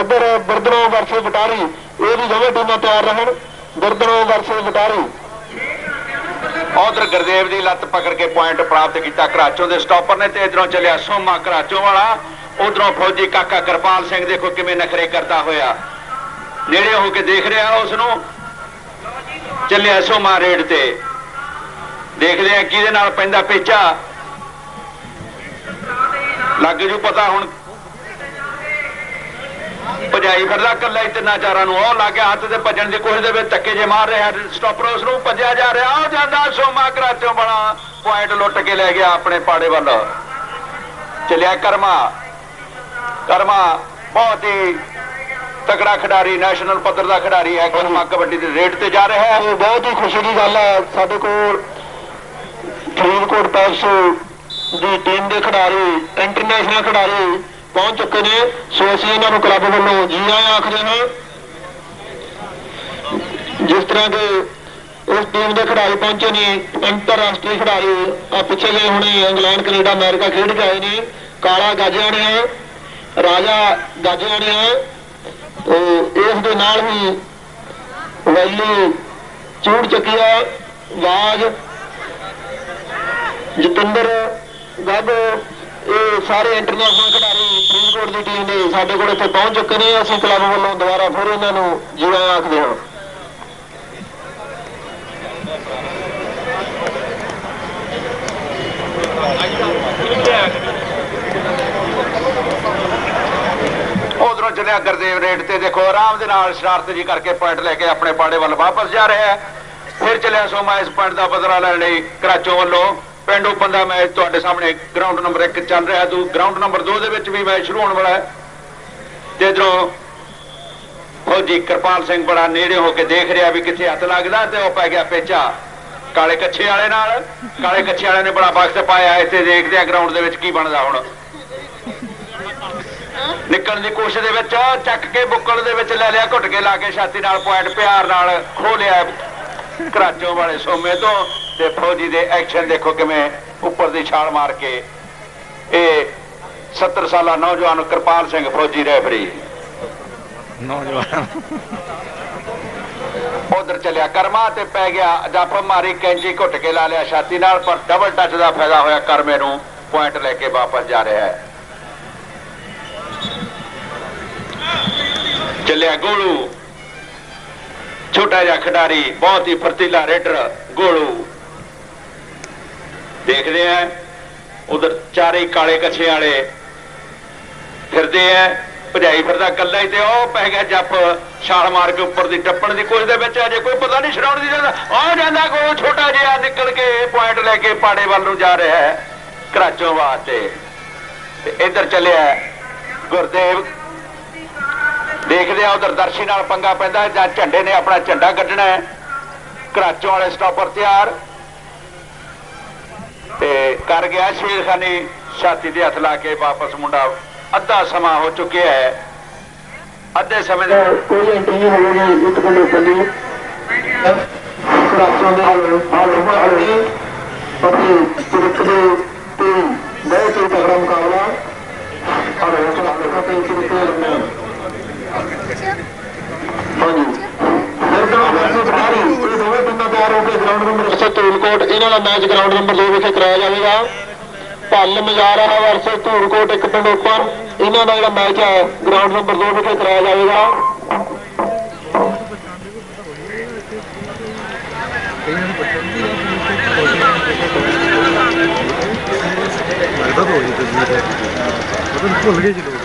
ਇੱਧਰ ਬਰਦਨੋ ਵਰਸੇ ਬਟਾਰੀ ਇਹ ਵੀ ਦੋਵੇਂ ਟੀਮਾਂ ਤਿਆਰ ਰਹਿਣ। ਬਰਦਨੋ ਵਰਸੇ ਬਟਾਰੀ ਉਧਰ ਗੁਰਦੇਵ ਦੀ ਲੱਤ ਪਕੜ ਕੇ ਪੁਆਇੰਟ ਪ੍ਰਾਪਤ ਕੀਤਾ ਕਰਾਚੋ ਦੇ ਸਟਾਪਰ ਨੇ ਤੇ ਇਧਰੋਂ ਚੱਲਿਆ ਸੋਮਾ ਕਰਾਚੋ ਵਾਲਾ। ਉਧਰੋਂ ਫੌਜੀ ਕਾਕਾ ਕਿਰਪਾਲ ਸਿੰਘ, ਦੇਖੋ ਕਿਵੇਂ ਨਖਰੇ ਕਰਦਾ ਹੋਇਆ। ਨੇੜੇ ਹੋ ਕੇ ਦੇਖ ਰਿਹਾ ਉਸ ਨੂੰ ਚੱਲਿਆ ਸੋਮਾ ਰੇਡ ਤੇ। ਦੇਖਦੇ ਆ ਕਿਹਦੇ ਨਾਲ ਪੈਂਦਾ ਪੇਚਾ। ਲੱਗ ਜੂ ਪਤਾ ਹੁਣ। ਭਜਾਈ ਫਿਰਦਾ ਕੱਲਾ ਹੀ ਤਿੰਨਾਂ ਚਾਰਾਂ ਨੂੰ। ਉਹ ਲੱਗ ਗਿਆ ਹੱਥ ਤੇ ਭੱਜਣ ਦੀ ਕੋਸ਼ਿਸ਼ ਦੇ ਵਿੱਚ ਧੱਕੇ ਜੇ ਮਾਰ ਰਿਹਾ ਸਟਾਪਰ ਉਸ ਨੂੰ ਭੱਜਿਆ ਜਾ ਰਿਹਾ। ਉਹ ਜਾਂਦਾ ਸੋਮਾ ਕਰਾਚੋਂ ਬਣਾ। ਪੁਆਇੰਟ ਲੁੱਟ ਕੇ ਲੈ ਗਿਆ ਆਪਣੇ ਪਾੜੇ ਵੱਲ। ਚੱਲਿਆ ਕਰਮਾ। ਕਰਮਾ, ਬਹੁਤ ਹੀ ਤਕੜਾ ਖਿਡਾਰੀ ਨੈਸ਼ਨਲ ਪੱਧਰ ਦਾ ਖਿਡਾਰੀ ਹੈ ਕਰਮਾ ਕਬੱਡੀ ਦੇ ਰੇਡ ਤੇ ਜਾ ਰਿਹਾ ਹੈ? ਇਹ ਬਹੁਤ ਹੀ ਖੁਸ਼ੀ ਦੀ ਗੱਲ ਹੈ। ਸਾਡੇ ਕੋਲ ਫਰੀਦਕੋਟ ਪੈਪਸ ਦੀ ਟੀਮ ਦੇ ਖਿਡਾਰੀ ਇੰਟਰਨੈਸ਼ਨਲ ਖਿਡਾਰੀ ਪਹੁੰਚ ਚੁੱਕੇ ਨੇ। ਸੋ ਅਸੀਂ ਇਹਨਾਂ ਨੂੰ ਕਲੱਬ ਵੱਲੋਂ ਜੀ ਆਇਆਂ ਆਖਦੇ ਹਾਂ। ਜਿਸ ਤਰ੍ਹਾਂ ਕਿ ਉਸ ਟੀਮ ਦੇ ਖਿਡਾਰੀ ਪਹੁੰਚੇ ਨੇ, ਅੰਤਰਰਾਸ਼ਟਰੀ ਖਿਡਾਰੀ, ਆ ਪਿੱਛੇ ਗਏ ਹੁਣੇ ਇੰਗਲੈਂਡ, ਕੈਨੇਡਾ, ਅਮਰੀਕਾ ਖੇਡ ਕੇ ਆਏ ਨੇ। ਕਾਲਾ ਗਾਜਿਆਣੀਆ ਰਾਜਾ ਗਾਜਿਆਣੀਆ ਉਹ ਇਸ ਦੇ ਨਾਲ ਹੀ ਵੈਲੀ ਚੂੜ ਚੱਕੀਆ ਵਾਜ ਜਤਿੰਦਰ ਗੱਗ ਇਹ ਸਾਰੇ ਇੰਟਰਨੈਸ਼ਨਲ ਖਿਡਾਰੀ ਫਰੀਦਕੋਟ ਦੀ ਟੀਮ ਦੇ ਸਾਡੇ ਕੋਲ ਇੱਥੇ ਪਹੁੰਚ ਚੁੱਕੇ ਨੇ। ਅਸੀਂ ਕਲੱਬ ਵੱਲੋਂ ਦੁਬਾਰਾ ਫਿਰ ਇਹਨਾਂ ਨੂੰ ਜੀ ਆਖਦੇ ਹਾਂ। ਉਧਰੋਂ ਚੱਲਿਆ ਗੁਰਦੇਵ ਰੇਡ ਤੇ। ਦੇਖੋ, ਆਰਾਮ ਦੇ ਨਾਲ ਸ਼ਰਾਰਤ ਜੀ ਕਰਕੇ ਪੁਆਇੰਟ ਲੈ ਕੇ ਆਪਣੇ ਪਾੜੇ ਵੱਲ ਵਾਪਸ ਜਾ ਰਿਹਾ ਹੈ। ਫਿਰ ਚੱਲਿਆ ਸੋਮਾ ਇਸ ਪੁਆਇੰਟ ਦਾ ਬਦਲਾ ਲੈਣ ਲਈ ਕਰਾਚੋਂ ਵੱਲੋਂ। ਪਿੰਡ ਓਪਨ ਦਾ ਮੈਚ ਤੁਹਾਡੇ ਸਾਹਮਣੇ ਗਰਾਊਂਡ ਨੰਬਰ 1 ਚੱਲ ਰਿਹਾ ਦੂ ਗਰਾਊਂਡ ਨੰਬਰ 2 ਦੇ ਵਿੱਚ ਵੀ ਮੈਚ ਸ਼ੁਰੂ ਹੋਣ ਵਾਲਾ ਹੈ। ਤੇ ਇਧਰੋਂ ਫੌਜੀ ਕਿਰਪਾਲ ਸਿੰਘ ਬੜਾ ਨੇੜੇ ਹੋ ਕੇ ਦੇਖ ਰਿਹਾ ਵੀ ਕਿੱਥੇ ਹੱਥ ਲੱਗਦਾ ਤੇ ਉਹ ਪੈ ਗਿਆ ਪੇਚਾ। ਕਾਲੇ ਕੱਛੇ ਵਾਲੇ ਨਾਲ। ਕਾਲੇ ਕੱਛੇ ਵਾਲੇ ਨੇ ਬੜਾ ਵਕਤ ਪਾਇਆ। ਇੱਥੇ ਦੇਖਦੇ ਆ ਗਰਾਊਂਡ ਦੇ ਵਿੱਚ ਕੀ ਬਣਦਾ ਹੁਣ। ਨਿਕਲਣ ਦੀ ਕੋਸ਼ਿਸ਼ ਦੇ ਵਿੱਚ ਚੱਕ ਕੇ ਬੁੱਕਲ ਦੇ ਵਿੱਚ ਲੈ ਲਿਆ ਘੁੱਟ ਕੇ ਲਾ ਕੇ ਛਾਤੀ ਨਾਲ ਪੁਆਇੰਟ ਪਿਆਰ ਨਾਲ ਖੋ ਲਿਆ ਕਰਾਚੋਂ ਵਾਲੇ ਸੋਮੇ ਤੋਂ ਤੇ ਫੌਜੀ ਦੇ ਐਕਸ਼ਨ ਦੇਖੋ ਕਿਵੇਂ ਉੱਪਰ ਦੀ ਛਾਲ ਮਾਰ ਕੇ ਇਹ 70 ਸਾਲਾ ਨੌਜਵਾਨ ਕਿਰਪਾਲ ਸਿੰਘ ਫੌਜੀ ਰੈਫਰੀ। ਨੌਜਵਾਨ। ਉਧਰ ਚੱਲਿਆ ਕਰਮਾ ਤੇ ਪੈ ਗਿਆ ਜੱਫ ਮਾਰੀ ਕੈਂਜੀ ਘੁੱਟ ਕੇ ਲਾ ਲਿਆ ਛਾਤੀ ਨਾਲ ਪਰ ਡਬਲ ਟੱਚ ਦਾ ਫਾਇਦਾ ਹੋਇਆ ਕਰਮੇ ਨੂੰ ਪੁਆਇੰਟ ਲੈ ਕੇ ਵਾਪਸ ਜਾ ਰਿਹਾ ਹੈ। ਚੱਲਿਆ ਗੋਲੂ। ਛੋਟਾ ਜਿਹਾ ਖਿਡਾਰੀ, ਬਹੁਤ ਹੀ ਫਰਤੀਲਾ ਰੇਡਰ, ਗੋਲੂ। ਦੇਖਦੇ ਆ, ਉਧਰ ਚਾਰੇ ਕਾਲੇ ਕੱਛੇ ਵਾਲੇ ਫਿਰਦੇ ਆ। ਭਜਾਈ ਫਿਰਦਾ ਕੱਲਾ ਹੀ ਤੇ ਉਹ ਪੈ ਗਿਆ ਜੱਫ ਛਾਲ ਮਾਰ ਕੇ ਉੱਪਰ ਦੀ ਟੱਪਣ ਦੀ ਕੋਸ਼ਿਸ਼ ਦੇ ਵਿੱਚ, ਅਜੇ ਕੋਈ ਪਤਾ ਨਹੀਂ ਛਡਾਉਣ ਦੀ ਜਾਂਦਾ ਆ ਜਾਂਦਾ ਕੋ ਛੋਟਾ ਜਿਹਾ ਨਿਕਲ ਕੇ ਪੁਆਇੰਟ ਲੈ ਕੇ ਪਾੜੇ ਵੱਲ ਨੂੰ ਜਾ ਰਿਹਾ ਹੈ, ਕਰਾਚੋਂ ਵਾਸਤੇ। ਤੇ ਇੱਧਰ ਚੱਲਿਆ ਗੁਰਦੇਵ ਦੇਖਦੇ ਆ ਉਧਰ ਦਰਸ਼ੀ ਨਾਲ ਪੰਗਾ ਪੈਂਦਾ ਜਾਂ ਝੰਡੇ ਨੇ ਆਪਣਾ ਝੰਡਾ ਕੱਢਣਾ ਹੈ। ਕਰਾਚੋਂ ਵਾਲੇ ਸਟਾਪਰ ਤਿਆਰ। ਤੇ ਕਰ ਗਿਆ ਸ਼ੇਰਖਾਨੀ ਛਾਤੀ ਦੇ ਹੱਥ ਲਾ ਕੇ ਵਾਪਸ ਮੁੰਡਾ ਅੱਧਾ ਸਮਾਂ ਹੋ ਚੁੱਕਿਆ ਹੈ। ਅੱਧੇ ਸਮੇਂ ਦੇ ਕੋਈ ਐਂਟਰੀ ਨਹੀਂ ਹੋਵੇਗੀ ਇੱਕ ਬੰਦੇ ਪੱਲੀ ਕਰਾਚੋਂ ਦੇ ਹਾਲ ਵਾਲੇ ਤੁਰਕ ਦੇ ਤੇ ਬਹੁਤ ਹੀ ਤਗੜਾ ਮੁਕਾਬਲਾ। ਔਰ ਉਸ ਨਾਲ ਦੇਖਾ ਤੇ ਤੁਰਕ ਦੇ ਹਾਂਜੀ ਫਿਰ ਤਾਂ ਵੈਸੇ ਸਾਰੀ ਇਹ ਦੋਵੇਂ ਟੀਮਾਂ ਤਿਆਰ ਹੋ ਕੇ ਗਰਾਊਂਡ ਨੰਬਰ 7 ਧੂਲਕੋਟ ਇਹਨਾਂ ਦਾ ਮੈਚ ਗਰਾਊਂਡ ਨੰਬਰ 2 ਵਿਖੇ ਕਰਾਇਆ ਜਾਵੇਗਾ ਭੱਲ ਮਜਾਰਾ ਵਰਸੇ ਧੂਲਕੋਟ ਇੱਕ ਪਿੰਡ ਉੱਪਰ ਇਹਨਾਂ ਦਾ ਜਿਹੜਾ ਮੈਚ ਹੈ ਗਰਾਊਂਡ ਨੰਬਰ 2 ਵਿਖੇ ਕਰਾਇਆ ਜਾਵੇਗਾ ਲੱਗਦਾ ਤਾਂ ਹੋਈ ਤੇ ਜੀ ਪਤਾ ਨਹੀਂ ਭੁੱਲ ਗਏ ਜੀ ਲੋਕ।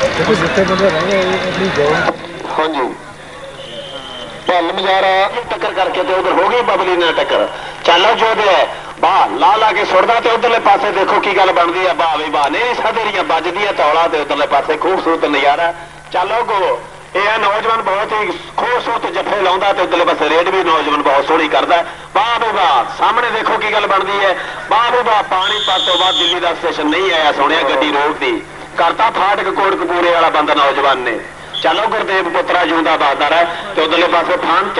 ਦੇਖੋ ਜਿੱਥੇ ਬੰਦੇ ਰਹਿ ਗਏ ਉਹ ਆਪਣੀ ਜੌਬ ਹਾਂਜੀ। ਭੱਲ ਮਜਾਰਾ। ਟੱਕਰ ਕਰਕੇ ਤੇ ਉਧਰ ਹੋ ਗਈ ਬਬਲੀ ਨਾਲ ਟੱਕਰ। ਚੱਲੋ ਜੋਦੇ ਵਾਹ ਲਾ ਲਾ ਕੇ ਸੁੱਟਦਾ ਤੇ ਉਧਰਲੇ ਪਾਸੇ ਦੇਖੋ ਕੀ ਗੱਲ ਬਣਦੀ ਆ। ਵਾਹ ਵੀ ਵਾਹ ਨਹੀਂ ਸਦਰੀਆਂ ਵੱਜਦੀਆਂ ਤੌਲਾ ਤੇ ਉਧਰਲੇ ਪਾਸੇ ਖੂਬਸੂਰਤ ਨਜ਼ਾਰਾ। ਚੱਲੋ ਗੋ। ਇਹ ਆ ਨੌਜਵਾਨ ਬਹੁਤ ਹੀ ਖੂਬਸੂਰਤ ਜੱਫੇ ਲਾਉਂਦਾ ਤੇ ਉਧਰਲੇ ਪਾਸੇ ਰੇਡ ਵੀ ਨੌਜਵਾਨ ਬਹੁਤ ਸੋਹਣੀ ਕਰਦਾ ਵਾਹ ਵੀ ਵਾਹ ਸਾਹਮਣੇ ਦੇਖੋ ਕੀ ਗੱਲ ਬਣਦੀ ਹੈ। ਵਾਹ ਵੀ ਵਾਹ ਪਾਣੀਪਤ ਤੋਂ ਬਾਅਦ ਦਿੱਲੀ ਦਾ ਸਟੇਸ਼ਨ ਨਹੀਂ ਆਇਆ ਸੋਹਣਿਆ ਗੱਡੀ ਰੋਕਦੀ ਕਰਤਾ ਫਾਟਕ ਕੋਟਕਪੂਰੇ ਵਾਲਾ ਬੰਦਾ ਨੌਜਵਾਨ ਨੇ। ਚਲੋ ਗੁਰਦੇਵ ਪੁੱਤਰਾ, ਜਿਉਂਦਾ ਬਹਾਦਰ ਹੈ ਤੇ ਉਧਰਲੇ ਪਾਸੇ ਫੰਤ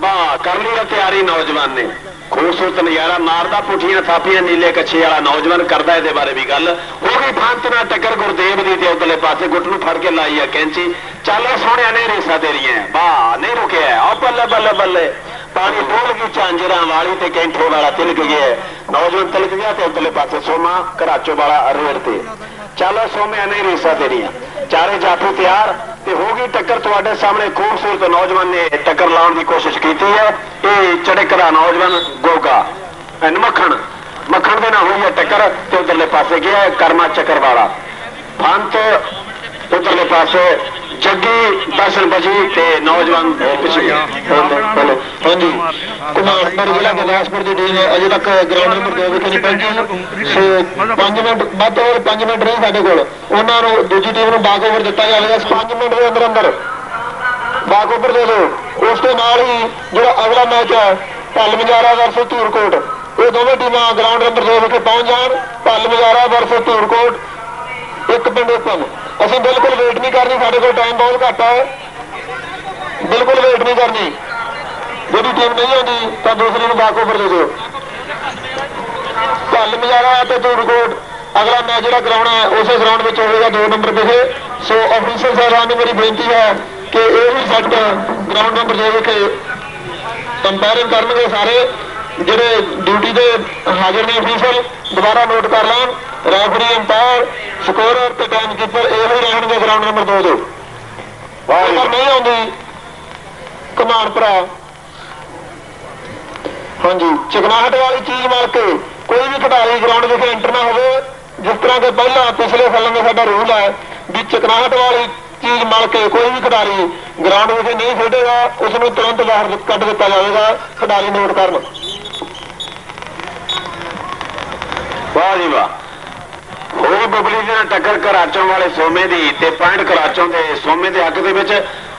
ਵਾਹ ਕਰ ਲਈ ਤਿਆਰੀ ਨੌਜਵਾਨ ਨੇ। ਖੂਬਸੂਰਤ ਨਜ਼ਾਰਾ, ਮਾਰਦਾ ਪੁੱਠੀਆਂ ਥਾਪੀਆਂ, ਨੀਲੇ ਕੱਛੇ ਵਾਲਾ ਨੌਜਵਾਨ ਕਰਦਾ ਇਹਦੇ ਬਾਰੇ ਵੀ ਗੱਲ। ਹੋ ਗਈ ਫੰਤ ਨਾਲ ਟੱਕਰ ਗੁਰਦੇਵ ਦੀ ਤੇ ਉਧਰਲੇ ਪਾਸੇ ਗੁੱਟ ਨੂੰ ਫੜ ਕੇ ਲਾਈ ਆ ਕੈਂਚੀ। ਚੱਲੋ ਸੋਹਣਿਆ ਨੇ ਰੇਸਾ ਤੇਰੀਆਂ। ਵਾਹ ਨਹੀਂ ਰੁਕਿਆ। ਆ ਬੱਲੇ ਬੱਲੇ ਬੱਲੇ ਪਾਣੀ ਡੋਲ ਗਈ ਝਾਂਜਰਾਂ ਵਾਲੀ ਤੇ ਕੈਂਠੇ ਵਾਲਾ ਤਿਲਕ ਗਿਆ। ਨੌਜਵਾਨ ਤਿਲਕ ਗਿਆ ਤੇ ਉਧਰਲੇ ਪਾਸੇ ਸੋਮਾ, ਘਰਾਚੋ ਵਾਲਾ ਰੇੜ ਤੇ। ਚੱਲ ਸੋਮਿਆ, ਨਹੀਂ ਰੇਸਾ ਤੇਰੀਆਂ। ਚਾਰੇ ਜਾਫੀ ਤਿਆਰ, ਤੇ ਹੋ ਗਈ ਟੱਕਰ ਤੁਹਾਡੇ ਸਾਹਮਣੇ ਖੂਬਸੂਰਤ ਨੌਜਵਾਨ ਨੇ ਟੱਕਰ ਲਾਉਣ ਦੀ ਕੋਸ਼ਿਸ਼ ਕੀਤੀ ਹੈ। ਇਹ ਚੜਕਦਾ ਨੌਜਵਾਨ ਗੋਗਾ। ਐਨ ਮੱਖਣ ਮੱਖਣ ਦੇ ਨਾਲ ਹੋਈ ਹੈ ਟੱਕਰ, ਤੇ ਉਧਰਲੇ ਪਾਸੇ ਗਿਆ ਕਰਮਾ ਚੱਕਰ ਵਾਲਾ ਫੰਤ ਉਧਰਲੇ ਪਾਸੇ ਜੱਗੀ ਦਰਸ਼ਨ ਬਜੀ ਤੇ ਨੌਜਵਾਨ ਪਿਛੇ ਹਾਂਜੀ। ਕੁਮਾਰਪੁਰ ਜ਼ਿਲ੍ਹਾ ਗੁਰਦਾਸਪੁਰ ਦੀ ਟੀਮ ਅਜੇ ਤੱਕ ਗਰਾਊਂਡ ਨੰਬਰ 2 ਵਿਖੇ ਨਹੀਂ ਪਹੁੰਚੀ। ਸੋ 5 ਮਿੰਟ, ਵੱਧ ਤੋਂ 5 ਮਿੰਟ ਰਹੇ ਸਾਡੇ ਕੋਲ। ਉਹਨਾਂ ਨੂੰ ਦੂਜੀ ਟੀਮ ਨੂੰ ਬਾਕ ਓਵਰ ਦਿੱਤਾ ਜਾਵੇਗਾ 5 ਮਿੰਟ ਦੇ ਅੰਦਰ ਅੰਦਰ। ਬਾਕ ਓਵਰ ਦੇ ਦਿਓ। ਉਸ ਦੇ ਨਾਲ ਹੀ ਜਿਹੜਾ ਅਗਲਾ ਮੈਚ ਹੈ, ਭੱਲ ਮਜਾਰਾ ਵਰਸਸ ਧੂਰਕੋਟ। ਇਹ ਦੋਵੇਂ ਟੀਮਾਂ ਗਰਾਊਂਡ ਨੰਬਰ 2 ਵਿਖੇ ਪਹੁੰਚ ਜਾਣ। ਭੱਲ ਮਜਾਰਾ ਵਰਸਸ ਧੂਰਕੋਟ। ਇੱਕ ਪਿੰਡ ਉੱਪਰ ਅਸੀਂ ਬਿਲਕੁਲ ਵੇਟ ਨਹੀਂ ਕਰਨੀ, ਸਾਡੇ ਕੋਲ ਟਾਈਮ ਬਹੁਤ ਘੱਟ ਹੈ ਬਿਲਕੁਲ ਵੇਟ ਨਹੀਂ ਕਰਨੀ। ਜਿਹੜੀ ਟੀਮ ਨਹੀਂ ਆਉਂਦੀ, ਤਾਂ ਦੂਸਰੀ ਨੂੰ ਬਾਕ ਉੱਪਰ ਦੇ ਦਿਓ। ਢੱਲ ਮਜਾਰਾ ਤੇ ਧੂਰਕੋਟ ਅਗਲਾ ਮੈਚ ਜਿਹੜਾ ਕਰਾਉਣਾ ਹੈ, ਉਸੇ ਗਰਾਊਂਡ ਵਿੱਚ ਹੋਵੇਗਾ 2 ਨੰਬਰ ਵਿਖੇ ਸੋ ਅਫੀਸਰ ਸਾਹਿਬਾਨ ਨੂੰ ਮੇਰੀ ਬੇਨਤੀ ਹੈ ਕਿ ਇਹ ਵੀ ਸੈੱਟ ਗਰਾਊਂਡ ਨੰਬਰ 2 ਕੇ ਕੰਪੈਰਿੰਗ ਕਰਨਗੇ ਸਾਰੇ, ਜਿਹੜੇ ਡਿਊਟੀ ਦੇ ਹਾਜ਼ਰ ਨੇ ਅਫੀਸਰ ਦੁਬਾਰਾ ਨੋਟ ਕਰ ਲੈਣ। ਰੈਫਰੀ ਅੰਪਾਇਰ ਸਕੋਰਰ ਤੇ ਟਾਈਮ ਕੀਪਰ ਇਹੋ ਹੀ ਰਹਿਣਗੇ ਗਰਾਊਂਡ ਨੰਬਰ 2 ਦੇ। ਵਾਹ ਨਹੀਂ ਆਉਂਦੀ। ਕਮਾਨ ਭਰਾ। ਹਾਂਜੀ, ਚਿਕਨਾਹਟ ਵਾਲੀ ਚੀਜ਼ ਮਾਰ ਕੇ ਕੋਈ ਵੀ ਖਿਡਾਰੀ ਗਰਾਊਂਡ ਵਿਖੇ ਐਂਟਰ ਨਾ ਹੋਵੇ, ਜਿਸ ਤਰ੍ਹਾਂ ਕਿ ਪਹਿਲਾਂ ਪਿਛਲੇ ਸਾਲਾਂ ਦਾ ਸਾਡਾ ਰੂਲ ਹੈ ਵੀ ਚਿਕਨਾਹਟ ਵਾਲੀ ਚੀਜ਼ ਮਲ ਕੇ ਕੋਈ ਵੀ ਖਿਡਾਰੀ ਗਰਾਊਂਡ ਵਿਖੇ ਨਹੀਂ ਖੇਡੇਗਾ ਉਸ ਨੂੰ ਤੁਰੰਤ ਬਾਹਰ ਕੱਢ ਦਿੱਤਾ ਜਾਵੇਗਾ, ਖਿਡਾਰੀ ਨੋਟ ਕਰਨ। ਵਾਹ ਜੀ ਵਾਹ। ਹੋਈ ਬਬਲੀ ਦੇ ਨਾਲ ਟੱਕਰ ਕਰਾਚੋਂ ਵਾਲੇ ਸੋਮੇ ਦੀ ਤੇ ਪੁਆਇੰਟ ਕਰਾਚੋਂ ਦੇ ਸੋਮੇ ਦੇ ਹੱਕ ਦੇ ਵਿੱਚ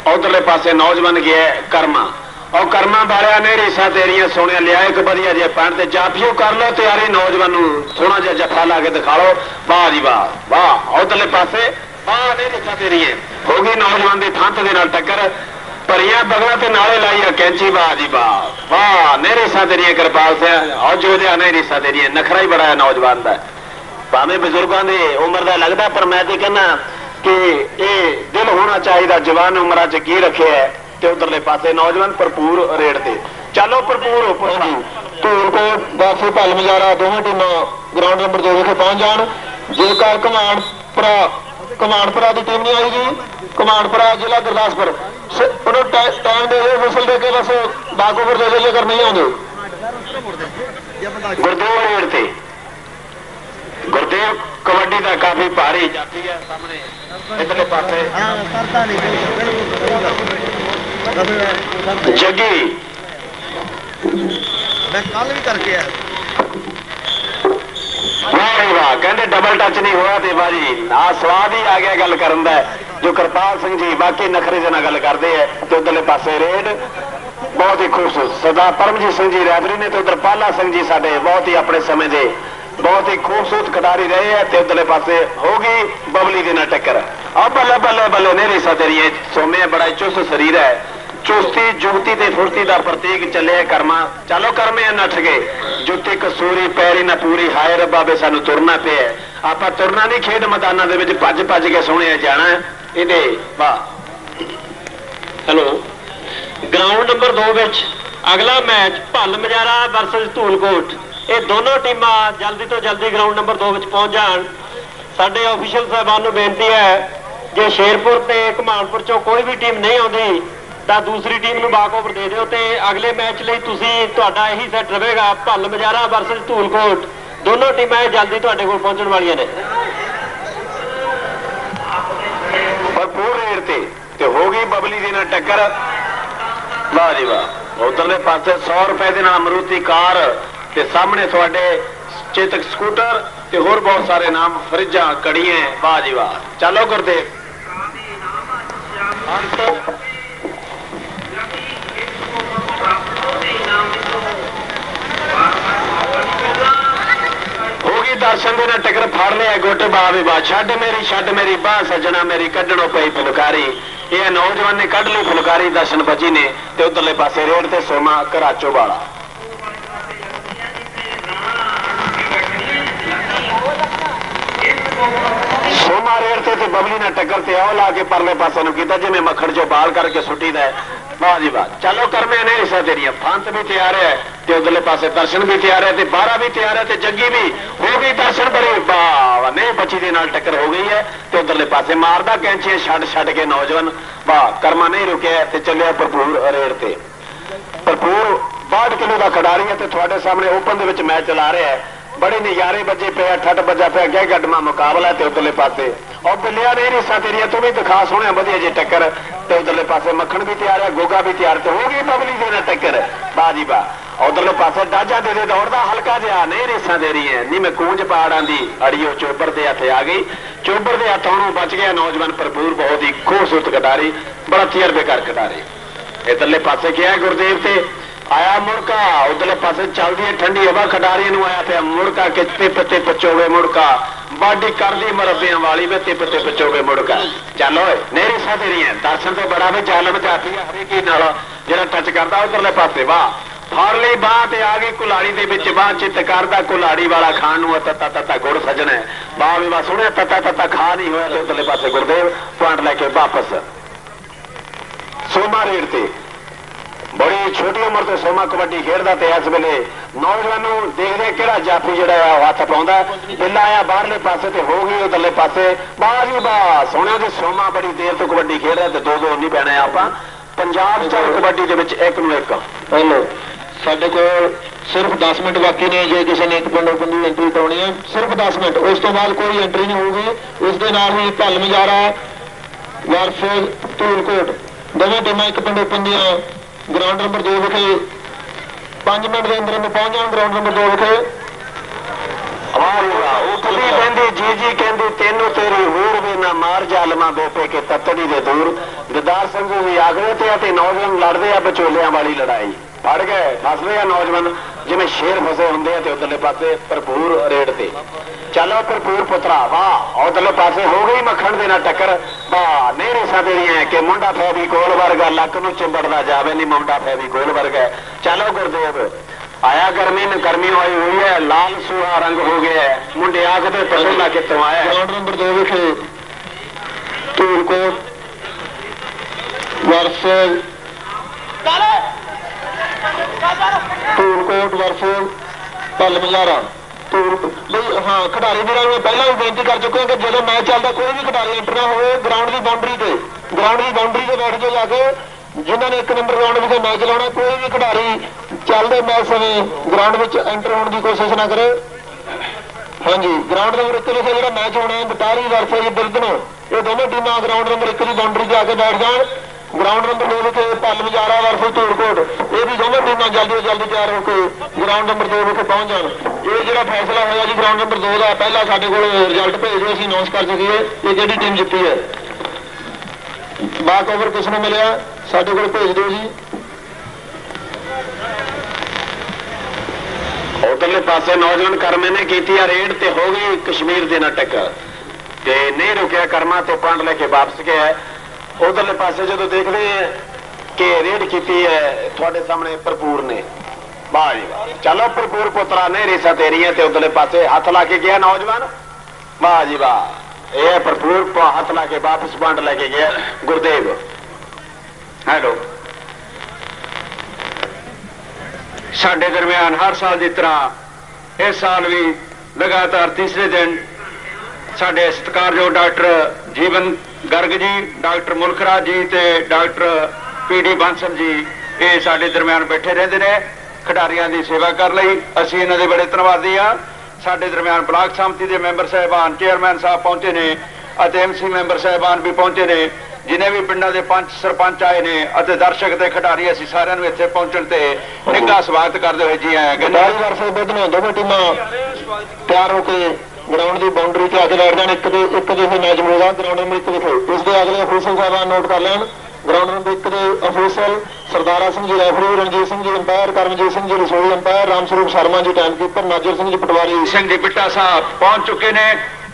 ਉਧਰਲੇ ਪਾਸੇ ਨੌਜਵਾਨ ਗਿਆ ਹੈ ਕਰਮਾ। ਉਹ ਕਰਮਾ ਵਾਲਿਆਂ ਨੇ ਰੇਸਾ ਤੇਰੀਆਂ ਸੋਹਣੀਆਂ ਲਿਆ, ਇੱਕ ਵਧੀਆ ਜੇ ਪੁਆਇੰਟ ਤੇ ਜਾਫੀਓ ਕਰ ਲਓ ਤਿਆਰੀ ਨੌਜਵਾਨ ਨੂੰ ਸੋਹਣਾ ਜਿਹਾ ਜੱਫਾ ਲਾ ਕੇ ਦਿਖਾ ਲਓ। ਵਾਹ ਜੀ ਵਾਹ ਵਾਹ, ਉਧਰਲੇ ਪਾਸੇ, ਵਾਹ, ਨਹੀਂ ਰੇਸਾ ਤੇਰੀਆਂ। ਹੋ ਗਈ ਨੌਜਵਾਨ ਦੀ ਥੰਤ ਦੇ ਨਾਲ ਟੱਕਰ। ਭਰੀਆਂ ਬਗਲਾ ਤੇ ਨਾਲੇ ਲਾਈਆ ਕੈਂਚੀ, ਵਾਹ ਜੀ ਵਾਹ ਵਾਹ ਨੇਰੇ ਸਾ ਤੇਰੀਆਂ ਕਿਰਪਾਲ ਸਿਆ। ਔ ਜੋਦਿਆ ਨੇਰੇ ਸਾ ਤੇਰੀਆਂ, ਨਖਰਾ ਹੀ ਬੜਾ ਹੈ ਨੌਜਵਾਨ ਦਾ। ਭਾਵੇਂ ਬਜ਼ੁਰਗਾਂ ਦੀ ਉਮਰ ਦਾ ਲੱਗਦਾ ਪਰ ਮੈਂ ਤੇ ਕਹਿੰਦਾ ਕਿ ਇਹ ਦਿਲ ਹੋਣਾ ਚਾਹੀਦਾ ਜਵਾਨ ਉਮਰਾਂ 'ਚ ਕੀ ਰੱਖਿਆ ਹੈ ਤੇ ਉਧਰਲੇ ਪਾਸੇ ਨੌਜਵਾਨ ਭਰਪੂਰ ਰੇਡ ਤੇ। ਚਲੋ ਭਰਪੂਰ ਹੋ ਭਰਪੂਰ ਧੂਲਕੋਟ ਵਾਸੀ ਭਲ ਮਜਾਰਾ ਦੋਵੇਂ ਟੀਮਾਂ ਗਰਾਊਂਡ ਨੰਬਰ 2 ਵਿਖੇ ਪਹੁੰਚ ਜਾਣ। ਜੇਕਰ ਕਮਾਨਪੁਰਾ ਕਮਾਨਪੁਰਾ ਦੀ ਟੀਮ ਨਹੀਂ ਆਈ ਜੀ ਕਮਾਨਪੁਰਾ ਜ਼ਿਲ੍ਹਾ ਗੁਰਦਾਸਪੁਰ। ਉਹਨੂੰ ਟਾਈਮ ਦੇ ਦਿਓ ਵਿਸਲ ਦੇ ਕੇ ਬਸ ਬਾਗੋਪੁਰ ਦੇ ਜੇਕਰ ਨਹੀਂ ਆਉਂਦੇ। ਗੁਰਦੇਵ ਰੇਡ ਤੇ। ਗੁਰਦੇਵ ਕਬੱਡੀ ਦਾ ਕਾਫੀ ਭਾਰੀ ਜਾਤੀ ਹੈ ਸਾਹਮਣੇ। ਇਧਰਲੇ ਪਾਸੇ। ਹਾਂ ਕਰਦਾ ਨਹੀਂ ਜੱਗੀ। ਮੈਂ ਕੱਲ ਵੀ ਕਰਕੇ ਆਇਆ। ਵਾਹ ਕਹਿੰਦੇ ਡਬਲ ਟੱਚ ਨਹੀਂ ਹੋਇਆ ਤੇ ਬਾਜੀ ਆ ਸਵਾਦ ਹੀ ਆ ਗਿਆ ਗੱਲ ਕਰਨ ਦਾ। ਜੋ ਕਿਰਪਾਲ ਸਿੰਘ ਜੀ ਬਾਕੀ ਨਖਰੇ ਦੇ ਨਾਲ ਗੱਲ ਕਰਦੇ ਐ ਤੇ ਉਧਰਲੇ ਪਾਸੇ ਰੇਡ। ਬਹੁਤ ਹੀ ਖੂਬਸੂਰਤ। ਸਰਦਾਰ ਪਰਮਜੀਤ ਸਿੰਘ ਜੀ ਰੈਫਰੀ ਨੇ ਤੇ ਉਧਰ ਪਾਲਾ ਸਿੰਘ ਜੀ ਸਾਡੇ ਬਹੁਤ ਹੀ ਆਪਣੇ ਸਮੇਂ ਦੇ ਬਹੁਤ ਹੀ ਖੂਬਸੂਰਤ ਖਿਡਾਰੀ ਰਹੇ ਐ ਤੇ ਉਧਰਲੇ ਪਾਸੇ ਹੋ ਗਈ ਬਬਲੀ ਦੇ ਨਾਲ ਟੱਕਰ। ਆ ਬੱਲੇ ਬੱਲੇ ਬੱਲੇ ਨੇ ਰਿਸਾ ਤੇਰੀ ਸੋਮੇ ਬੜਾ ਚੁਸਤ ਸਰੀਰ ਹੈ। ਚੁਸਤੀ, ਜੁਗਤੀ ਤੇ ਫੁਰਤੀ ਦਾ ਪ੍ਰਤੀਕ ਚੱਲਿਆ ਕਰਮਾ। ਚਲੋ ਕਰਮੇ, ਨੱਠ ਗਏ ਜੁੱਤੀ ਕਸੂਰੀ, ਪੈਰੀ ਨਾ ਪੂਰੀ, ਹਾਏ ਰੱਬਾ ਵੇ ਸਾਨੂੰ ਤੁਰਨਾ ਪਿਆ ਆਪਾਂ ਤੁਰਨਾ ਨਹੀਂ, ਖੇਡ ਮੈਦਾਨਾਂ ਦੇ ਵਿੱਚ ਭੱਜ ਭੱਜ ਕੇ ਸੋਹਣਿਆ ਜਾਣਾ ਇਹਦੇ, ਵਾਹ। ਹੈਲੋ ਗਰਾਊਂਡ ਨੰਬਰ 2 ਵਿੱਚ ਅਗਲਾ ਮੈਚ ਭੱਲ ਮਜਾਰਾ ਵਰਸਸ ਧੂਲਕੋਟ। ਇਹ ਦੋਨੋਂ ਟੀਮਾਂ ਜਲਦੀ ਤੋਂ ਜਲਦੀ ਗਰਾਊਂਡ ਨੰਬਰ 2 ਵਿੱਚ ਪਹੁੰਚ ਜਾਣ। ਸਾਡੇ ਆਫੀਸ਼ੀਅਲ ਸਾਹਿਬਾਨ ਨੂੰ ਬੇਨਤੀ ਹੈ, ਜੇ ਸ਼ੇਰਪੁਰ ਤੇ ਘਮਾਨਪੁਰ ਚੋਂ ਕੋਈ ਵੀ ਟੀਮ ਨਹੀਂ ਆਉਂਦੀ, ਤਾਂ ਦੂਸਰੀ ਟੀਮ ਨੂੰ ਬਾਕਓਵਰ ਦੇ ਦਿਓ ਤੇ ਅਗਲੇ ਮੈਚ ਲਈ ਤੁਸੀਂ ਤੁਹਾਡਾ ਇਹੀ ਸੈੱਟ ਰਹੇਗਾ, ਭੱਲ ਮਜਾਰਾ ਵਰਸਸ ਧੂਲਕੋਟ। ਦੋਨੋਂ ਟੀਮਾਂ ਇਹ ਜਲਦੀ ਤੁਹਾਡੇ ਕੋਲ ਪਹੁੰਚਣ ਵਾਲੀਆਂ ਨੇ। ਭਰਪੂਰ ਰੇਡ ਤੇ ਤੇ ਹੋ ਗਈ ਬਬਲੀ ਦੇ ਨਾਲ ਟੱਕਰ। ਵਾਹ ਜੀ ਵਾਹ। ਉਧਰਲੇ ਪਾਸੇ 100 ਰੁਪਏ ਦੇ ਨਾਲ ਅਮਰੂਤੀ ਕਾਰ ਤੇ ਸਾਹਮਣੇ ਤੁਹਾਡੇ ਚੇਤਕ ਸਕੂਟਰ ਤੇ ਹੋਰ ਬਹੁਤ ਸਾਰੇ ਨਾਮ ਫਰਿੱਜਾਂ, ਕੜੀਆਂ ਵਾਹ ਜੀ ਵਾਹ ਚਲੋ ਗੁਰਦੇਵ। ਹੋ ਗਈ ਦਰਸ਼ਨ ਦੇ ਨਾਲ ਟੱਕਰ ਫੜ ਲਿਆ, ਗੁੱਟ ਬਾਵੇ ਬਾ। ਛੱਡ ਮੇਰੀ ਛੱਡ ਮੇਰੀ ਬਾਹ ਸੱਜਣਾ ਮੇਰੀ, ਕੱਢਣੋਂ ਪਈ ਫੁਲਕਾਰੀ। ਇਹ ਨੌਜਵਾਨ ਨੇ ਕੱਢ ਲਈ ਫੁਲਕਾਰੀ, ਦਰਸ਼ਨ ਬੱਜੀ ਨੇ ਤੇ ਉਧਰਲੇ ਪਾਸੇ ਰੇਡ ਤੇ ਸੋਮਾ, ਘਰਾਚੋ ਵਾਲਾ। ਸੋਮਾ ਰੇਡ ਤੇ ਤੇ ਬਬਲੀ ਨਾਲ ਟੱਕਰ ਤੇ ਆਉ ਲਾ ਕੇ ਪਰਲੇ ਪਾਸੇ ਨੂੰ ਕੀਤਾ, ਜਿਵੇਂ ਮੱਖਣ ਚੋਂ ਬਾਲ ਕਰਕੇ ਸੁੱਟੀਦਾ ਵਾਹ ਜੀ ਵਾਹ। ਚਲੋ ਕਰਮੇ ਨੇ ਹਿੱਸਾ ਤੇਰੀਆਂ। ਫੰਤ ਵੀ ਤਿਆਰ ਹੈ ਤੇ ਉਧਰਲੇ ਪਾਸੇ ਦਰਸ਼ਨ ਵੀ ਤਿਆਰ ਹੈ ਤੇ 12 ਵੀ ਤਿਆਰ ਹੈ ਤੇ ਜੱਗੀ ਵੀ। ਹੋ ਗਈ ਦਰਸ਼ਨ ਬੜੇ ਵਾਹ। ਨਹੀਂ, ਬੱਚੀ ਦੇ ਨਾਲ ਟੱਕਰ ਹੋ ਗਈ ਹੈ ਤੇ ਉਧਰਲੇ ਪਾਸੇ ਮਾਰਦਾ ਕੈਂਚੀਆਂ ਛੱਡ ਛੱਡ ਕੇ ਨੌਜਵਾਨ। ਵਾਹ, ਕਰਮਾ ਨਹੀਂ ਰੁਕਿਆ ਤੇ ਚੱਲਿਆ ਭਰਪੂਰ ਰੇੜ ਤੇ। ਭਰਪੂਰ 62 ਕਿਲੋ ਦਾ ਖਿਡਾਰੀ ਹੈ ਤੇ ਤੁਹਾਡੇ ਸਾਹਮਣੇ ਓਪਨ ਦੇ ਵਿੱਚ ਮੈਚ ਚਲਾ ਰਿਹਾ ਹੈ। ਬੜੇ ਨਜ਼ਾਰੇ ਵੱਜੇ ਪਿਆ ਠੱਟ ਵੱਜਾ ਪਿਆ ਗਹਿ ਗੱਡਮਾ ਮੁਕਾਬਲਾ ਤੇ ਉਧਰਲੇ ਪਾਸੇ। ਉਹ ਬਿੱਲਿਆ ਨੇ ਰਿਸਾ ਤੇਰੀਆਂ, ਤੂੰ ਵੀ ਦਿਖਾ ਸੋਹਣਿਆ, ਵਧੀਆ ਜੇ ਟੱਕਰ। ਤੇ ਉਧਰਲੇ ਪਾਸੇ ਮੱਖਣ ਵੀ ਤਿਆਰ ਹੈ ਗੋਗਾ ਵੀ ਤਿਆਰ ਤੇ ਹੋ ਗਈ ਬਬਲੀ ਦੇ ਨਾਲ ਟੱਕਰ। ਬਾਜੀ ਬਾ ਉਧਰਲੇ ਪਾਸੇ ਡਾਜਾ ਦੇ ਦੇ ਦੌੜਦਾ, ਹਲਕਾ ਜਿਹਾ, ਨਹੀਂ ਰੇਸਾਂ ਦੇ ਰਹੀ ਹੈ ਨਹੀਂ ਮੈਂ ਕੂੰਜ ਪਾੜਾਂ ਦੀ ਅੜੀਓ ਚੋਬਰ ਦੇ ਹੱਥ ਆ ਗਈ। ਚੋਬਰ ਦੇ ਹੱਥੋਂ ਨੂੰ ਬਚ ਗਿਆ ਨੌਜਵਾਨ ਭਰਪੂਰ, ਬਹੁਤ ਹੀ ਖੂਬਸੂਰਤ ਖਿਡਾਰੀ ਬੜਾ ਤਜਰਬੇਕਾਰ ਕਟਾਰੀ। ਇਧਰਲੇ ਪਾਸੇ ਕਿਹਾ ਗੁਰਦੇਵ ਤੇ ਆਇਆ ਮੁੜਕਾ, ਉਧਰਲੇ ਪਾਸੇ ਚੱਲਦੀ ਹੈ ਠੰਡੀ ਹਵਾ ਖਿਡਾਰੀ ਨੂੰ ਆਇਆ ਪਿਆ ਮੁੜਕਾ ਕਿ ਟਿਪ ਤੇ ਪਚੋਵੇ ਮੁੜਕਾ। ਬਾਡੀ ਕਰਦੀ ਮਰਬਿਆਂ ਵਾਲੀ ਵੇ ਟਿਪ ਤੇ ਪਚੋਵੇ ਮੁੜਕਾ। ਚੱਲ ਓਏ, ਨੇਰੀ ਸਾਦਰੀ ਹੈ ਦਰਸ਼ਨ ਤੇ ਬੜਾ ਵੀ ਜ਼ਾਲਮ ਜਾਤੀ ਹੈ ਹਰੇ ਨਾਲ, ਜਿਹੜਾ ਟੱਚ ਕਰਦਾ ਉਧਰਲੇ ਪਾਸੇ, ਵਾਹ। ਫੜ ਲਈ ਬਾਹ ਤੇ ਆ ਗਈ ਕੁਲਾੜੀ ਦੇ ਵਿੱਚ, ਬਾਹ ਚਿੱਤ ਕਰਦਾ ਕੁਲਾੜੀ ਵਾਲਾ ਖਾਣ ਨੂੰ ਤਤਾ ਤਤਾ ਗੁੜ ਸਜਣਾ ਹੈ। ਬਾਹ ਵੀ ਵਾ ਸੁਣਿਆ, ਤਤਾ ਤਤਾ ਖਾ ਨਹੀਂ ਹੋਇਆ ਤੇ ਉਧਰਲੇ ਪਾਸੇ ਗੁਰਦੇਵ, ਪੁਆਇੰਟ ਲੈ ਕੇ ਵਾਪਸ। ਸੋਮਾ ਰੇਡ ਤੇ। ਬੜੀ ਛੋਟੀ ਉਮਰ ਤੋਂ ਸੋਮਾ ਕਬੱਡੀ ਖੇਡਦਾ ਤੇ ਇਸ ਵੇਲੇ ਨੌਜਵਾਨ ਨੂੰ ਦੇਖਦੇ ਕਿਹੜਾ ਜਾਫੀ ਜਿਹੜਾ ਆ ਉਹ ਹੱਥ ਪਾਉਂਦਾ ਬਿੱਲਾ ਆ ਬਾਹਰਲੇ ਪਾਸੇ ਤੇ ਹੋ ਗਈ ਉਹ ਉਧਰਲੇ ਪਾਸੇ। ਬਾਹਰ ਹੀ ਬਾਹ ਸੋਹਣਿਆ ਜੀ ਸੋਮਾ ਬੜੀ ਦੇਰ ਤੋਂ ਕਬੱਡੀ ਖੇਡ ਰਿਹਾ ਤੇ ਦੋ ਦੋ ਨਹੀਂ ਪੈਣਾ ਆਪਾਂ। ਪੰਜਾਬ ਚ ਕਬੱਡੀ ਦੇ ਵਿੱਚ ਇੱਕ ਨੂੰ ਇੱਕ। ਹੈਲੋ ਸਾਡੇ ਕੋਲ ਸਿਰਫ 10 ਮਿੰਟ ਬਾਕੀ ਨੇ। ਜੇ ਕਿਸੇ ਨੇ ਇੱਕ ਪਿੰਡ ਓਪਨ ਐਂਟਰੀ ਕਰਾਉਣੀ ਹੈ, ਸਿਰਫ 10 ਮਿੰਟ। ਉਸ ਤੋਂ ਬਾਅਦ ਕੋਈ ਐਂਟਰੀ ਨਹੀਂ ਹੋਊਗੀ। ਉਸ ਦੇ ਨਾਲ ਹੀ ਭੱਲ ਮਜਾਰਾ ਵਰਸਸ ਧੂਲਕੋਟ। ਦੋਵੇਂ ਟੀਮਾਂ ਇੱਕ ਪਿੰਡ ਓਪਨ ਗਰਾਊਂਡ ਨੰਬਰ 2 ਵਿਖੇ 5 ਮਿੰਟ ਦੇ ਅੰਦਰ ਅੰਦਰ ਪਹੁੰਚ ਜਾਣ ਗਰਾਊਂਡ ਨੰਬਰ 2 ਵਿਖੇ। ਵਾਹ ਜੀ ਕਹਿੰਦੀ, ਜੀ ਜੀ ਕਹਿੰਦੀ, ਤੈਨੂੰ ਤੇਰੀ ਹੂਰ ਵੀ ਨਾ ਮਾਰ ਜਾਲਮਾ ਬੇਪੇ ਕੇ ਤੱਤੜੀ ਦੇ ਦੂਰ। ਗਦਾਰ ਸਿੰਘ ਵੀ ਆਗਰੇ ਤੇ ਅਤੇ ਨੌਜਵਾਨ ਲੜਦੇ ਆ ਵਿਚੋਲਿਆਂ ਵਾਲੀ ਲੜਾਈ। ਫੜ ਗਏ ਫਸਦੇ ਆ ਨੌਜਵਾਨ। ਜਿਵੇਂ ਸ਼ੇਰ ਫਸੇ ਹੁੰਦੇ ਆ ਤੇ ਉਧਰਲੇ ਪਾਸੇ ਭਰਪੂਰ ਰੇਡ ਤੇ ਚਲੋ ਭਰਪੂਰ ਪੁੱਤਰਾ ਵਾਹ ਉਧਰਲੇ ਪਾਸੇ ਹੋ ਗਈ ਮੱਖਣ ਦੇ ਨਾਲ ਟੱਕਰ ਵਾਹ ਨੇਰੇ ਸਵੇਰੀਆਂ ਕਿ ਮੁੰਡਾ ਫੈਵੀ ਕੋਲ ਵਰਗਾ ਲੱਕ ਨੂੰ ਚਿੰਬੜਦਾ ਜਾਵੇ ਨਹੀਂ ਮੁੰਡਾ ਫੈਵੀ ਕੋਲ ਵਰਗਾ ਹੈ। ਚਲੋ ਗੁਰਦੇਵ ਆਇਆ ਗਰਮੀ ਨੂੰ ਗਰਮੀ ਆਈ ਹੋਈ ਹੈ ਲਾਲ ਸੂਹਾ ਰੰਗ ਹੋ ਗਿਆ ਹੈ। ਮੁੰਡੇ ਆਖਦੇ ਪਸੰਦਾ ਕਿੱਥੋਂ ਆਇਆ ਹੈ? ਗਰਾਊਂਡ ਨੰਬਰ 2 ਵਿਖੇ ਧੂਲਕੋਟ ਵਰਸਲ ਧੂਲਕੋਟ ਵਰਸਲ ਪੱਲ ਮਜ਼ਾਰਾ ਧੂਲ ਬਈ, ਹਾਂ, ਖਿਡਾਰੀ ਵੀਰਾਂ ਨੂੰ ਪਹਿਲਾਂ ਵੀ ਬੇਨਤੀ ਕਰ ਚੁੱਕਿਆ ਕਿ ਜਦੋਂ ਮੈਚ ਚੱਲਦਾ, ਕੋਈ ਵੀ ਖਿਡਾਰੀ ਐਂਟਰ ਨਾ ਹੋਵੇ ਗਰਾਊਂਡ ਦੀ ਬਾਉਂਡਰੀ ਤੇ। ਗਰਾਊਂਡ ਦੀ ਬਾਉਂਡਰੀ ਤੇ ਬੈਠ ਕੇ ਜਾ ਕੇ ਜਿਨ੍ਹਾਂ ਨੇ ਇੱਕ ਨੰਬਰ ਗਰਾਊਂਡ ਵਿਖੇ ਮੈਚ ਲਾਉਣਾ, ਕੋਈ ਵੀ ਖਿਡਾਰੀ ਚੱਲਦੇ ਮੈਚ ਸਮੇਂ ਗਰਾਊਂਡ ਵਿੱਚ ਐਂਟਰ ਹੋਣ ਦੀ ਕੋਸ਼ਿਸ਼ ਨਾ ਕਰੇ। ਹਾਂਜੀ ਗਰਾਊਂਡ ਨੰਬਰ 1 ਵਿਖੇ ਜਿਹੜਾ ਮੈਚ ਹੋਣਾ ਹੈ ਬਟਾਰੀ ਵਰਸਸ ਬਿਰਦਨੋ ਇਹ ਦੋਵੇਂ ਟੀਮਾਂ ਗਰਾਊਂਡ ਨੰਬਰ 1 ਦੀ ਬਾਉਂਡਰੀ ਤੇ ਆ ਕੇ ਬੈਠ ਜਾਣ। ਗਰਾਊਂਡ ਨੰਬਰ 2 ਵਿਖੇ ਭੱਲ ਮਜਾਰਾ ਵਰਸਸ ਧੂੜਕੋਟ। ਇਹ ਵੀ ਦੋਵੇਂ ਟੀਮਾਂ ਜਲਦੀ ਤੋਂ ਜਲਦੀ ਤਿਆਰ ਹੋ ਕੇ ਗਰਾਊਂਡ ਨੰਬਰ 2 ਵਿਖੇ ਪਹੁੰਚ ਜਾਣ। ਇਹ ਜਿਹੜਾ ਫੈਸਲਾ ਹੋਇਆ ਜੀ ਗਰਾਊਂਡ ਨੰਬਰ 2 ਦਾ, ਪਹਿਲਾਂ ਸਾਡੇ ਕੋਲ ਰਿਜ਼ਲਟ ਭੇਜ ਦਿਓ ਅਸੀਂ ਅਨਾਉਂਸ ਕਰ ਸਕੀਏ ਕਿ ਕਿਹੜੀ ਟੀਮ ਜਿੱਤੀ ਹੈ? ਬਾਕ ਓਵਰ ਕਿਸ ਨੂੰ ਮਿਲਿਆ? ਸਾਡੇ ਕੋਲ ਭੇਜ ਦਿਓ ਜੀ। ਉਧਰਲੇ ਪਾਸੇ ਨੌਜਵਾਨ ਕਰਮੇ ਨੇ ਕੀਤੀ ਆ ਰੇਡ ਤੇ ਹੋ ਗਈ ਕਸ਼ਮੀਰ ਦੇ ਨਾਲ ਟੱਕਰ ਤੇ ਨਹੀਂ ਰੁਕਿਆ ਕਰਮਾ, ਤੇ ਪੰਡ ਲੈ ਕੇ ਵਾਪਸ ਗਿਆ। ਉਧਰਲੇ ਪਾਸੇ ਜਦੋਂ ਦੇਖਦੇ ਆ ਕਿ ਰੇਡ ਕੀਤੀ ਹੈ, ਤੁਹਾਡੇ ਸਾਹਮਣੇ ਭਰਪੂਰ ਨੇ। ਵਾਹ ਜੀ ਚਲੋ ਭਰਪੂਰ ਪੁੱਤਰਾ ਨੇ ਰੇਸਾ ਤੇਰੀਆਂ ਤੇ ਉਧਰਲੇ ਪਾਸੇ ਹੱਥ ਲਾ ਕੇ ਗਿਆ ਨੌਜਵਾਨ। ਵਾਹ ਜੀ ਵਾਹ। ਇਹ ਭਰਪੂਰ ਹੱਥ ਲਾ ਕੇ ਵਾਪਸ ਪੰਡ ਲੈ ਕੇ ਗਿਆ ਗੁਰਦੇਵ। ਹੈਲੋ। ਸਾਡੇ ਦਰਮਿਆਨ ਹਰ ਸਾਲ ਦੀ ਤਰ੍ਹਾਂ ਇਸ ਸਾਲ ਵੀ ਲਗਾਤਾਰ ਤੀਸਰੇ ਦਿਨ ਸਾਡੇ ਸਤਿਕਾਰਯੋਗ ਡਾਕਟਰ ਜੀਵਨ ਗਰਗ ਜੀ, ਡਾਕਟਰ ਮੁਲਖਰਾਜ ਜੀ ਤੇ ਡਾਕਟਰ ਪੀਡੀ ਬਾਂਸਲ ਜੀ, ਇਹ ਸਾਡੇ ਦਰਮਿਆਨ ਬੈਠੇ ਰਹਿੰਦੇ ਨੇ, ਖਿਡਾਰੀਆਂ ਦੀ ਸੇਵਾ ਕਰ ਲਈ। ਅਸੀਂ ਇਹਨਾਂ ਦੇ ਬੜੇ ਧੰਨਵਾਦੀ ਆ ਸਾਡੇ ਦਰਮਿਆਨ ਬਲਾਕ ਸੰਮਤੀ ਦੇ ਮੈਂਬਰ ਸਾਹਿਬਾਨ, ਚੇਅਰਮੈਨ ਸਾਹਿਬ ਪਹੁੰਚੇ ਨੇ ਅਤੇ ਐਮਸੀ ਮੈਂਬਰ ਸਾਹਿਬਾਨ ਵੀ ਪਹੁੰਚੇ ਨੇ, ਜਿਨੇ ਵੀ ਪਿੰਡਾਂ ਦੇ ਪੰਚ ਸਰਪੰਚ ਆਏ ਨੇ ਅਤੇ ਦਰਸ਼ਕ ਤੇ ਖਿਡਾਰੀ ਅਸੀਂ ਸਾਰਿਆਂ ਨੂੰ ਇੱਥੇ ਪਹੁੰਚਣ ਤੇ ਨਿੱਘਾ ਸਵਾਗਤ ਕਰਦੇ ਹੋਏ ਜੀ ਆਇਆਂ। ਕਹਿੰਦੇ ਬਟਾਰੀ ਵਰਸਸ ਦੋਵੇਂ ਟੀਮਾਂ ਤਿਆਰ ਹੋ ਕੇ ਗਰਾਊਂਡ ਦੀ ਬਾਉਂਡਰੀ ਤੇ ਆ ਕੇ ਬੈਠ ਜਾਣ ਇੱਕ ਦੇ ਇੱਕ ਦੇ ਮੈਚ ਹੋਊਗਾ ਗਰਾਊਂਡ ਨੰਬਰ 1 ਵਿਖੇ ਇਸ ਦੇ ਅਗਲੇ ਅਫੀਸਰ ਸਾਹਿਬਾਨ ਨੋਟ ਕਰ ਲੈਣ। ਗਰਾਊਂਡ ਨੰਬਰ 1 ਦੇ officer Sardara Singh ji referee Ranjit Singh ji umpire Karamjit Singh ji, ਰਸੋਈ umpire Ram Sarup Sharma ji time keeper ਨਾਜਰ ਸਿੰਘ ਜੀ, ਪਟਵਾਰੀ। ਸਿੰਘ ਜੀ, ਬਿੱਟਾ ਸਾਹਿਬ ਪਹੁੰਚ ਚੁੱਕੇ ਨੇ।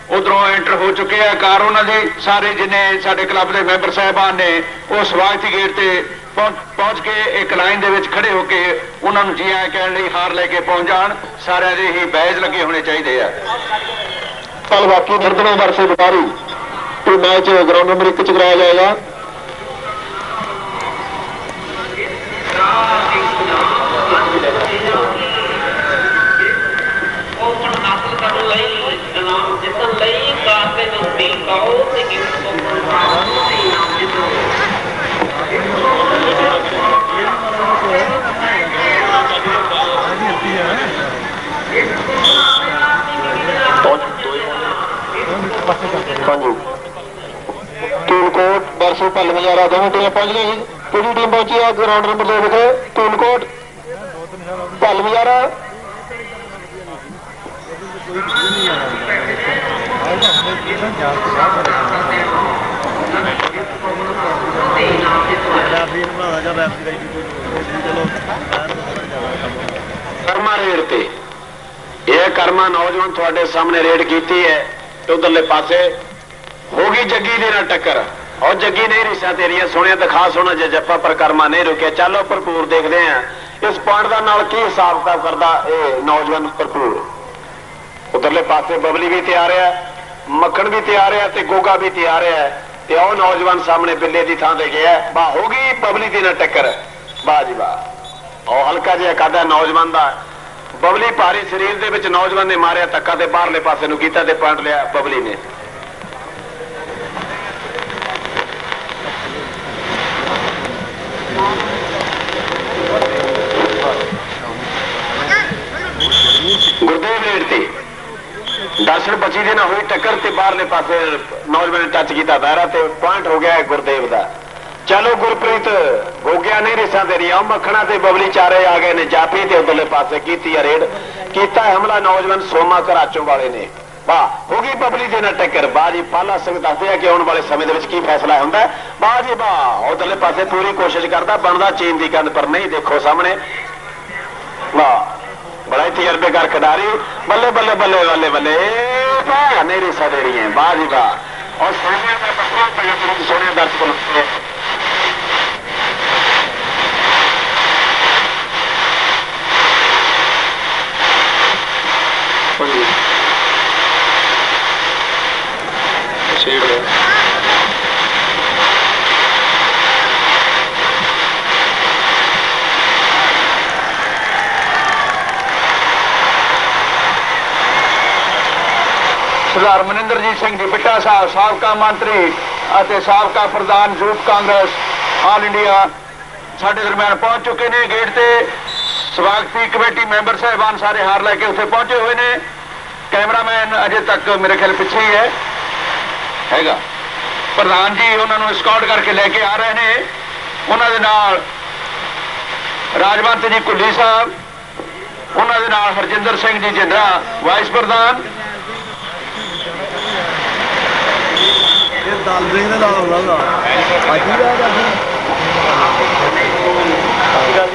ਉਧਰੋਂ ਐਂਟਰ ਹੋ ਚੁੱਕੇ ਆ। ਕਾਰ ਉਹਨਾਂ ਦੇ ਸਾਰੇ ਜਿਨੇ ਸਾਡੇ ਕਲੱਬ ਦੇ ਮੈਂਬਰ ਸਾਹਿਬਾਨ ਨੇ, ਉਹ ਸਵਾਗਤੀ ਗੇਟ ਤੇ ਪਹੁੰਚ ਕੇ ਇੱਕ ਲਾਈਨ ਦੇ ਵਿੱਚ ਖੜੇ ਹੋ ਕੇ ਉਹਨਾਂ ਨੂੰ ਜੀ ਆਇਆਂ ਕਹਿਣ ਲਈ ਹਾਰ ਲੈ ਕੇ ਪਹੁੰਚ ਜਾਣ ਸਾਰਿਆਂ ਦੇ ਹੀ ਬੈਜ ਲੱਗੇ ਹੋਣੇ ਚਾਹੀਦੇ ਆ। ਕੱਲ ਬਾਕੀ ਬਿਰਦਨੋ ਵਰਸਸ ਬਟਾਰੀ ਇਹ ਮੈਚ ਗਰਾਊਂਡ ਨੰਬਰ 1 ਚ ਕਰਾਇਆ ਜਾਏਗਾ। ਉਹ ਹਾਸਲ ਕਰਨ ਲਈ ਜਿੱਤਣ ਲਈ ਕਾਰ ਦੇ ਨਜ਼ਦੀਕ ਆਓ ਹਾਂਜੀ। ਧੂਲਕੋਟ ਵਰਸਸ ਭੱਲ ਮਜਾਰਾ ਦੋਵੇਂ ਟੀਮਾਂ ਪਹੁੰਚ ਗਈਆਂ ਜੀ। ਕਿਹੜੀ ਟੀਮ ਪਹੁੰਚੀ ਆ? ਗਰਾਊਂਡ ਨੰਬਰ 2 ਵਿਖੇ। ਧੂਲਕੋਟ ਭੱਲ ਮਜਾਰਾ ਕਰਮਾ ਰੇਡ ਤੇ। ਇਹ ਕਰਮਾ ਨੌਜਵਾਨ ਤੁਹਾਡੇ ਸਾਹਮਣੇ ਰੇਡ ਕੀਤੀ ਹੈ। ਤੇ ਉਧਰਲੇ ਪਾਸੇ ਹੋ ਗਈ ਜੱਗੀ ਦੇ ਨਾਲ ਟੱਕਰ। ਔਰ ਜੱਗੀ ਨਹੀਂ ਰਿਸ਼ਾ ਤੇਰੀਆਂ ਸੋਹਣੀਆਂ, ਦਿਖਾ ਸੋਹਣਾ ਜੇ ਜੱਫਾ, ਪਰ ਕਰਮਾ ਨਹੀਂ ਰੁਕਿਆ। ਚਲੋ ਭਰਪੂਰ ਦੇਖਦੇ ਆ ਇਸ ਪੁਆਇੰਟ ਦਾ ਨਾਲ ਕੀ ਹਿਸਾਬ ਕਿਤਾਬ ਕਰਦਾ ਇਹ ਨੌਜਵਾਨ ਭਰਪੂਰ? ਉਧਰਲੇ ਪਾਸੇ ਬਬਲੀ ਵੀ ਤਿਆਰ ਹੈ, ਮੱਖਣ ਵੀ ਤਿਆਰ ਹੈ ਤੇ ਗੋਗਾ ਵੀ ਤਿਆਰ ਹੈ ਤੇ ਉਹ ਨੌਜਵਾਨ ਸਾਹਮਣੇ ਬਿੱਲੇ ਦੀ ਥਾਂ ਤੇ ਗਿਆ ਬਾ ਹੋ ਗਈ ਬਬਲੀ ਦੀ ਨਾ ਟੱਕਰ। ਵਾਹ ਜੀ ਵਾਹ। ਉਹ ਹਲਕਾ ਜਿਹਾ ਕਾਦਾ ਨੌਜਵਾਨ ਦਾ। ਬਬਲੀ ਭਾਰੀ ਸਰੀਰ ਦੇ ਵਿੱਚ ਨੌਜਵਾਨ ਨੇ ਮਾਰਿਆ ਧੱਕਾ ਤੇ ਬਾਹਰਲੇ ਪਾਸੇ ਨੂੰ ਕੀਤਾ ਤੇ ਪੁਆਇੰਟ ਲਿਆ ਬਬਲੀ ਨੇ। ਗੁਰਦੇਵ ਰੇਡ ਤੇ ਦਰਸ਼ਨ ਬਚੀ ਦੇ ਨਾਲ ਹੋਈ ਟੱਕਰ ਤੇ ਬਾਹਰਲੇ ਪਾਸੇ ਨੌਜਵਾਨ ਨੇ ਟੱਚ ਕੀਤਾ ਦਾਇਰਾ ਤੇ ਪੁਆਇੰਟ ਹੋ ਗਿਆ ਗੁਰਦੇਵ ਦਾ। ਚਲੋ ਗੁਰਪ੍ਰੀਤ, ਗੋਗਿਆ ਨਹੀਂ ਰਿਸਾਂ ਤੇ ਰਿਆ ਮੱਖਣਾ ਤੇ ਬਬਲੀ ਚਾਰੇ ਆ ਗਏ ਨੇ, ਜਾਫੀ ਤੇ ਉਧਰਲੇ ਪਾਸੇ ਕੀਤੀ ਆ ਰੇਡ। ਕੀਤਾ ਹਮਲਾ, ਨੌਜਵਾਨ ਸੋਮਾ ਘਰਾਚੋਂ ਵਾਲੇ ਨੇ। ਵਾਹ, ਹੋ ਗਈ ਬਬਲੀ ਦੇ ਨਾਲ ਟੱਕਰ। ਬਾਜੀ ਪਾਲਾ ਸਿੰਘ ਦੱਸਦੇ ਆ ਕਿ ਆਉਣ ਵਾਲੇ ਸਮੇਂ ਦੇ ਵਿੱਚ ਕੀ ਫੈਸਲਾ ਹੁੰਦਾ ਹੈ। ਵਾਹ ਜੀ, ਵਾਹ, ਉਧਰਲੇ ਪਾਸੇ ਪੂਰੀ ਕੋਸ਼ਿਸ਼ ਕਰਦਾ, ਬਣਦਾ ਚੀਨ ਦੀ ਕੰਧ, ਪਰ ਨਹੀਂ, ਦੇਖੋ ਸਾਹਮਣੇ। ਵਾਹ, ਬੜਾ ਤਜਰਬੇਕਾਰ ਖਿਡਾਰੀ। ਬੱਲੇ ਬੱਲੇ ਬੱਲੇ ਬੱਲੇ ਬੱਲੇ। ਵਾਹ, ਨਹੀਂ, ਰਿਸਾ ਦੇ ਰਹੀ ਹੈ ਵਾਹ ਜੀ, ਵਾਹ। ਔਰ ਸੋਨੇ ਦਾ ਪੱਕਾ ਤਜਰਬੇ ਸੋਨੇ ਦਰਸ਼ਕ ਨੂੰ ਹਾਂਜੀ ਛੇੜ ਰਿਹਾ ਸਰਦਾਰ ਮਨਿੰਦਰਜੀਤ ਸਿੰਘ ਜੀ ਬਿੱਟਾ ਸਾਹਿਬ ਸਾਬਕਾ ਮੰਤਰੀ ਅਤੇ ਸਾਬਕਾ ਪ੍ਰਧਾਨ ਯੂਥ ਕਾਂਗਰਸ, ਆਲ ਇੰਡੀਆ ਸਾਡੇ ਦਰਮਿਆਨ ਪਹੁੰਚ ਚੁੱਕੇ ਨੇ। ਗੇਟ ਤੇ ਸਵਾਗਤੀ ਕਮੇਟੀ ਮੈਂਬਰ ਸਾਹਿਬਾਨ ਸਾਰੇ ਹਾਰ ਲੈ ਕੇ ਉੱਥੇ ਪਹੁੰਚੇ ਹੋਏ ਨੇ। ਕੈਮਰਾਮੈਨ ਅਜੇ ਤੱਕ ਮੇਰੇ ਖਿਆਲ ਪਿੱਛੇ ਹੀ ਹੈ। ਹੈਗਾ। ਪ੍ਰਧਾਨ ਜੀ ਉਹਨਾਂ ਨੂੰ ਸਕਾਊਟ ਕਰਕੇ ਲੈ ਕੇ ਆ ਰਹੇ ਨੇ। ਉਹਨਾਂ ਦੇ ਨਾਲ ਰਾਜਵੰਤ ਜੀ ਕੁੱਲੀ ਸਾਹਿਬ ਉਹਨਾਂ ਦੇ ਨਾਲ ਹਰਜਿੰਦਰ ਸਿੰਘ ਜੀ ਜਿੰਦਰਾ ਵਾਈਸ ਪ੍ਰਧਾਨ। ਇਹ ਦਾਲ ਦੇ ਨਾਲ ਆਉਂਦਾ ਦਾ। ਅੱਜ ਹੀ ਰਾਤ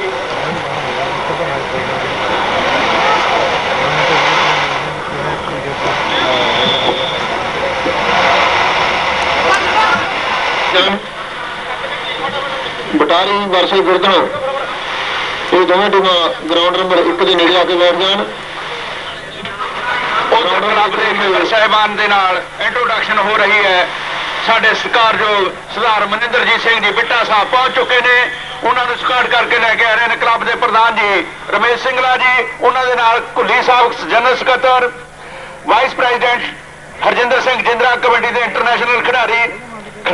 ਅੱਜ ਬਟਾਰੀ ਵਰਸੇ ਗੁਰਦਨ ਇਹ ਦੋਵੇਂ ਟੀਮਾਂ ਗਰਾਊਂਡ ਨੰਬਰ 1 ਦੇ ਨੇੜੇ ਆ ਕੇ ਬੈਠ ਜਾਣ। ਦੇ ਮੈਂਬਰ ਸਾਹਿਬਾਨ ਦੇ ਨਾਲ ਇੰਟਰੋਡਕਸ਼ਨ ਹੋ ਰਹੀ ਹੈ। ਸਾਡੇ ਸਤਿਕਾਰਯੋਗ ਸਰਦਾਰ ਮਨਿੰਦਰਜੀਤ ਸਿੰਘ ਜੀ ਬਿੱਟਾ ਸਾਹਿਬ ਪਹੁੰਚ ਚੁੱਕੇ ਨੇ। ਉਹਨਾਂ ਨੂੰ ਸਕਾਟ ਕਰਕੇ ਲੈ ਕੇ ਆ ਰਹੇ ਨੇ ਕਲੱਬ ਦੇ ਪ੍ਰਧਾਨ ਜੀ ਰਮੇਸ਼ ਸਿੰਘਲਾ ਜੀ ਉਹਨਾਂ ਦੇ ਨਾਲ ਕੁੱਲੀ ਸਾਹਿਬ ਜਨਰਲ ਸਕੱਤਰ ਵਾਈਸ ਪ੍ਰੈਜ਼ੀਡੈਂਟ ਹਰਜਿੰਦਰ ਸਿੰਘ ਜਿੰਦਰਾ ਕਬੱਡੀ ਦੇ ਇੰਟਰਨੈਸ਼ਨਲ ਖਿਡਾਰੀ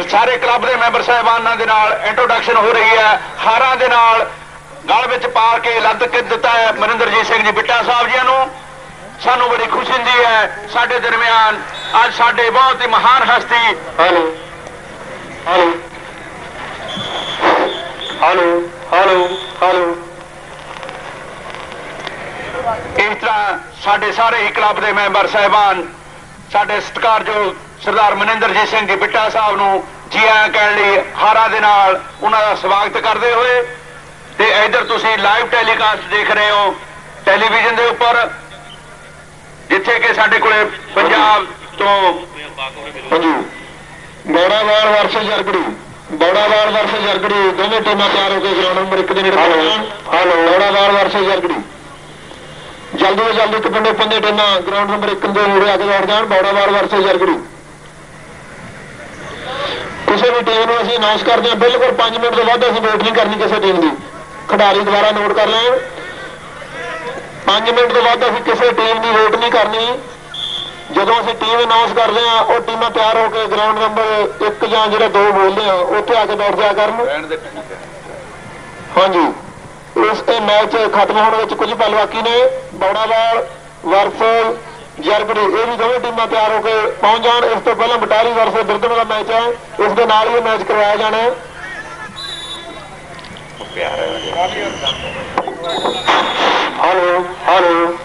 ਸਾਰੇ ਕਲੱਬ ਦੇ ਮੈਂਬਰ ਸਾਹਿਬਾਨਾਂ ਦੇ ਨਾਲ ਇੰਟਰੋਡਕਸ਼ਨ ਹੋ ਰਹੀ ਹੈ। ਹਾਰਾਂ ਦੇ ਨਾਲ ਗਲ ਵਿੱਚ ਪਾ ਕੇ ਲੱਦ ਕੇ ਦਿੱਤਾ ਹੈ ਮਨਿੰਦਰਜੀਤ ਸਿੰਘ ਜੀ ਬਿੱਟਾ ਸਾਹਿਬ ਜੀਆਂ ਨੂੰ। ਸਾਨੂੰ ਬੜੀ ਖੁਸ਼ੀ ਹੁੰਦੀ ਹੈ। ਸਾਡੇ ਦਰਮਿਆਨ ਅੱਜ ਸਾਡੇ ਬਹੁਤ ਹੀ ਮਹਾਨ ਹਸਤੀ। Hello hello hello hello hello ਇਸ ਤਰ੍ਹਾਂ ਸਾਡੇ ਸਾਰੇ ਹੀ ਕਲੱਬ ਦੇ ਮੈਂਬਰ ਸਾਹਿਬਾਨ ਸਾਡੇ ਸਤਿਕਾਰਯੋਗ ਸਰਦਾਰ ਮਨਿੰਦਰਜੀਤ ਸਿੰਘ ਜੀ ਬਿੱਟਾ ਸਾਹਿਬ ਨੂੰ ਜੀ ਆਇਆਂ ਕਹਿਣ ਲਈ ਹਾਰਾਂ ਦੇ ਨਾਲ ਉਹਨਾਂ ਦਾ ਸਵਾਗਤ ਕਰਦੇ ਹੋਏ ਤੇ ਇਧਰ ਤੁਸੀਂ ਲਾਈਵ ਟੈਲੀਕਾਸਟ ਦੇਖ ਰਹੇ ਹੋ ਟੈਲੀਵਿਜ਼ਨ ਦੇ ਉੱਪਰ ਜਿੱਥੇ ਕਿ ਸਾਡੇ ਕੋਲੇ ਪੰਜਾਬ ਤੋਂ ਹਾਂਜੀ। ਬੌੜਾਵਾਲ ਵਰਸੇ ਜਰਗੜੀ ਬੌੜਾਵਾਲ ਵਰਸੇ ਜਰਗੜੀ ਦੋਵੇਂ ਟੀਮਾਂ ਤਿਆਰ ਹੋ ਕੇ ਗਰਾਊਂਡ ਨੰਬਰ 1 ਦੇ ਨੇੜੇ ਹਲੋ ਬੌੜਾਵਾਲ ਵਰਸੇ ਜਰਗੜੀ। ਜਲਦੀ ਤੋਂ ਜਲਦੀ ਇੱਕ ਪਿੰਡੇ ਪੰਦੇ ਟੀਮਾਂ ਗਰਾਊਂਡ ਨੰਬਰ 1 ਦੇ ਨੇੜੇ ਆ ਕੇ ਬੈਠ ਜਾਣ ਬੌੜਾਵਾਲ ਵਰਸੇ ਜਰਗੜੀ। ਕਿਸੇ ਵੀ ਟੀਮ ਨੂੰ ਅਸੀਂ ਅਨਾਉਂਸ ਕਰਦੇ ਹਾਂ ਬਿਲਕੁਲ 5 ਮਿੰਟ ਤੋਂ ਵੱਧ ਅਸੀਂ ਵੇਟ ਨਹੀਂ ਕਰਨੀ ਕਿਸੇ ਟੀਮ ਦੀ। ਖਿਡਾਰੀ ਦੁਬਾਰਾ ਨੋਟ ਕਰ ਲੈਣ। 5 ਮਿੰਟ ਤੋਂ ਵੱਧ ਅਸੀਂ ਕਿਸੇ ਟੀਮ ਦੀ ਵੇਟ ਨਹੀਂ ਕਰਨੀ। ਜਦੋਂ ਅਸੀਂ ਟੀਮ ਅਨਾਉਂਸ ਕਰਦੇ ਆ ਉਹ ਟੀਮਾਂ ਤਿਆਰ ਹੋ ਕੇ ਗਰਾਊਂਡ ਨੰਬਰ 1 ਜਾਂ ਜਿਹੜਾ 2 ਬੋਲਦੇ ਆ ਉੱਥੇ ਆ ਕੇ ਬੈਠ ਜਾ ਕਰਨ। ਦੇ ਹੈ। ਹਾਂਜੀ। ਇਸ ਤੇ ਮੈਚ ਖਤਮ ਹੋਣ ਵਿੱਚ ਕੁਝ ਪਲ ਬਾਕੀ ਨੇ। ਬੌੜਾਵਾਲ ਵਰਸਲ ਜਰਗੜੀ ਇਹ ਵੀ ਦੋਵੇਂ ਟੀਮਾਂ ਤਿਆਰ ਹੋ ਕੇ ਪਹੁੰਚ ਜਾਣ। ਇਸ ਤੋਂ ਪਹਿਲਾਂ ਬਟਾਰੀ ਵਰਸਲ ਬਿਰਦਨ ਦਾ ਮੈਚ ਹੈ। ਇਸ ਦੇ ਨਾਲ ਹੀ ਇਹ ਮੈਚ ਕਰਵਾਇਆ ਜਾਣਾ ਹੈ। Hello hello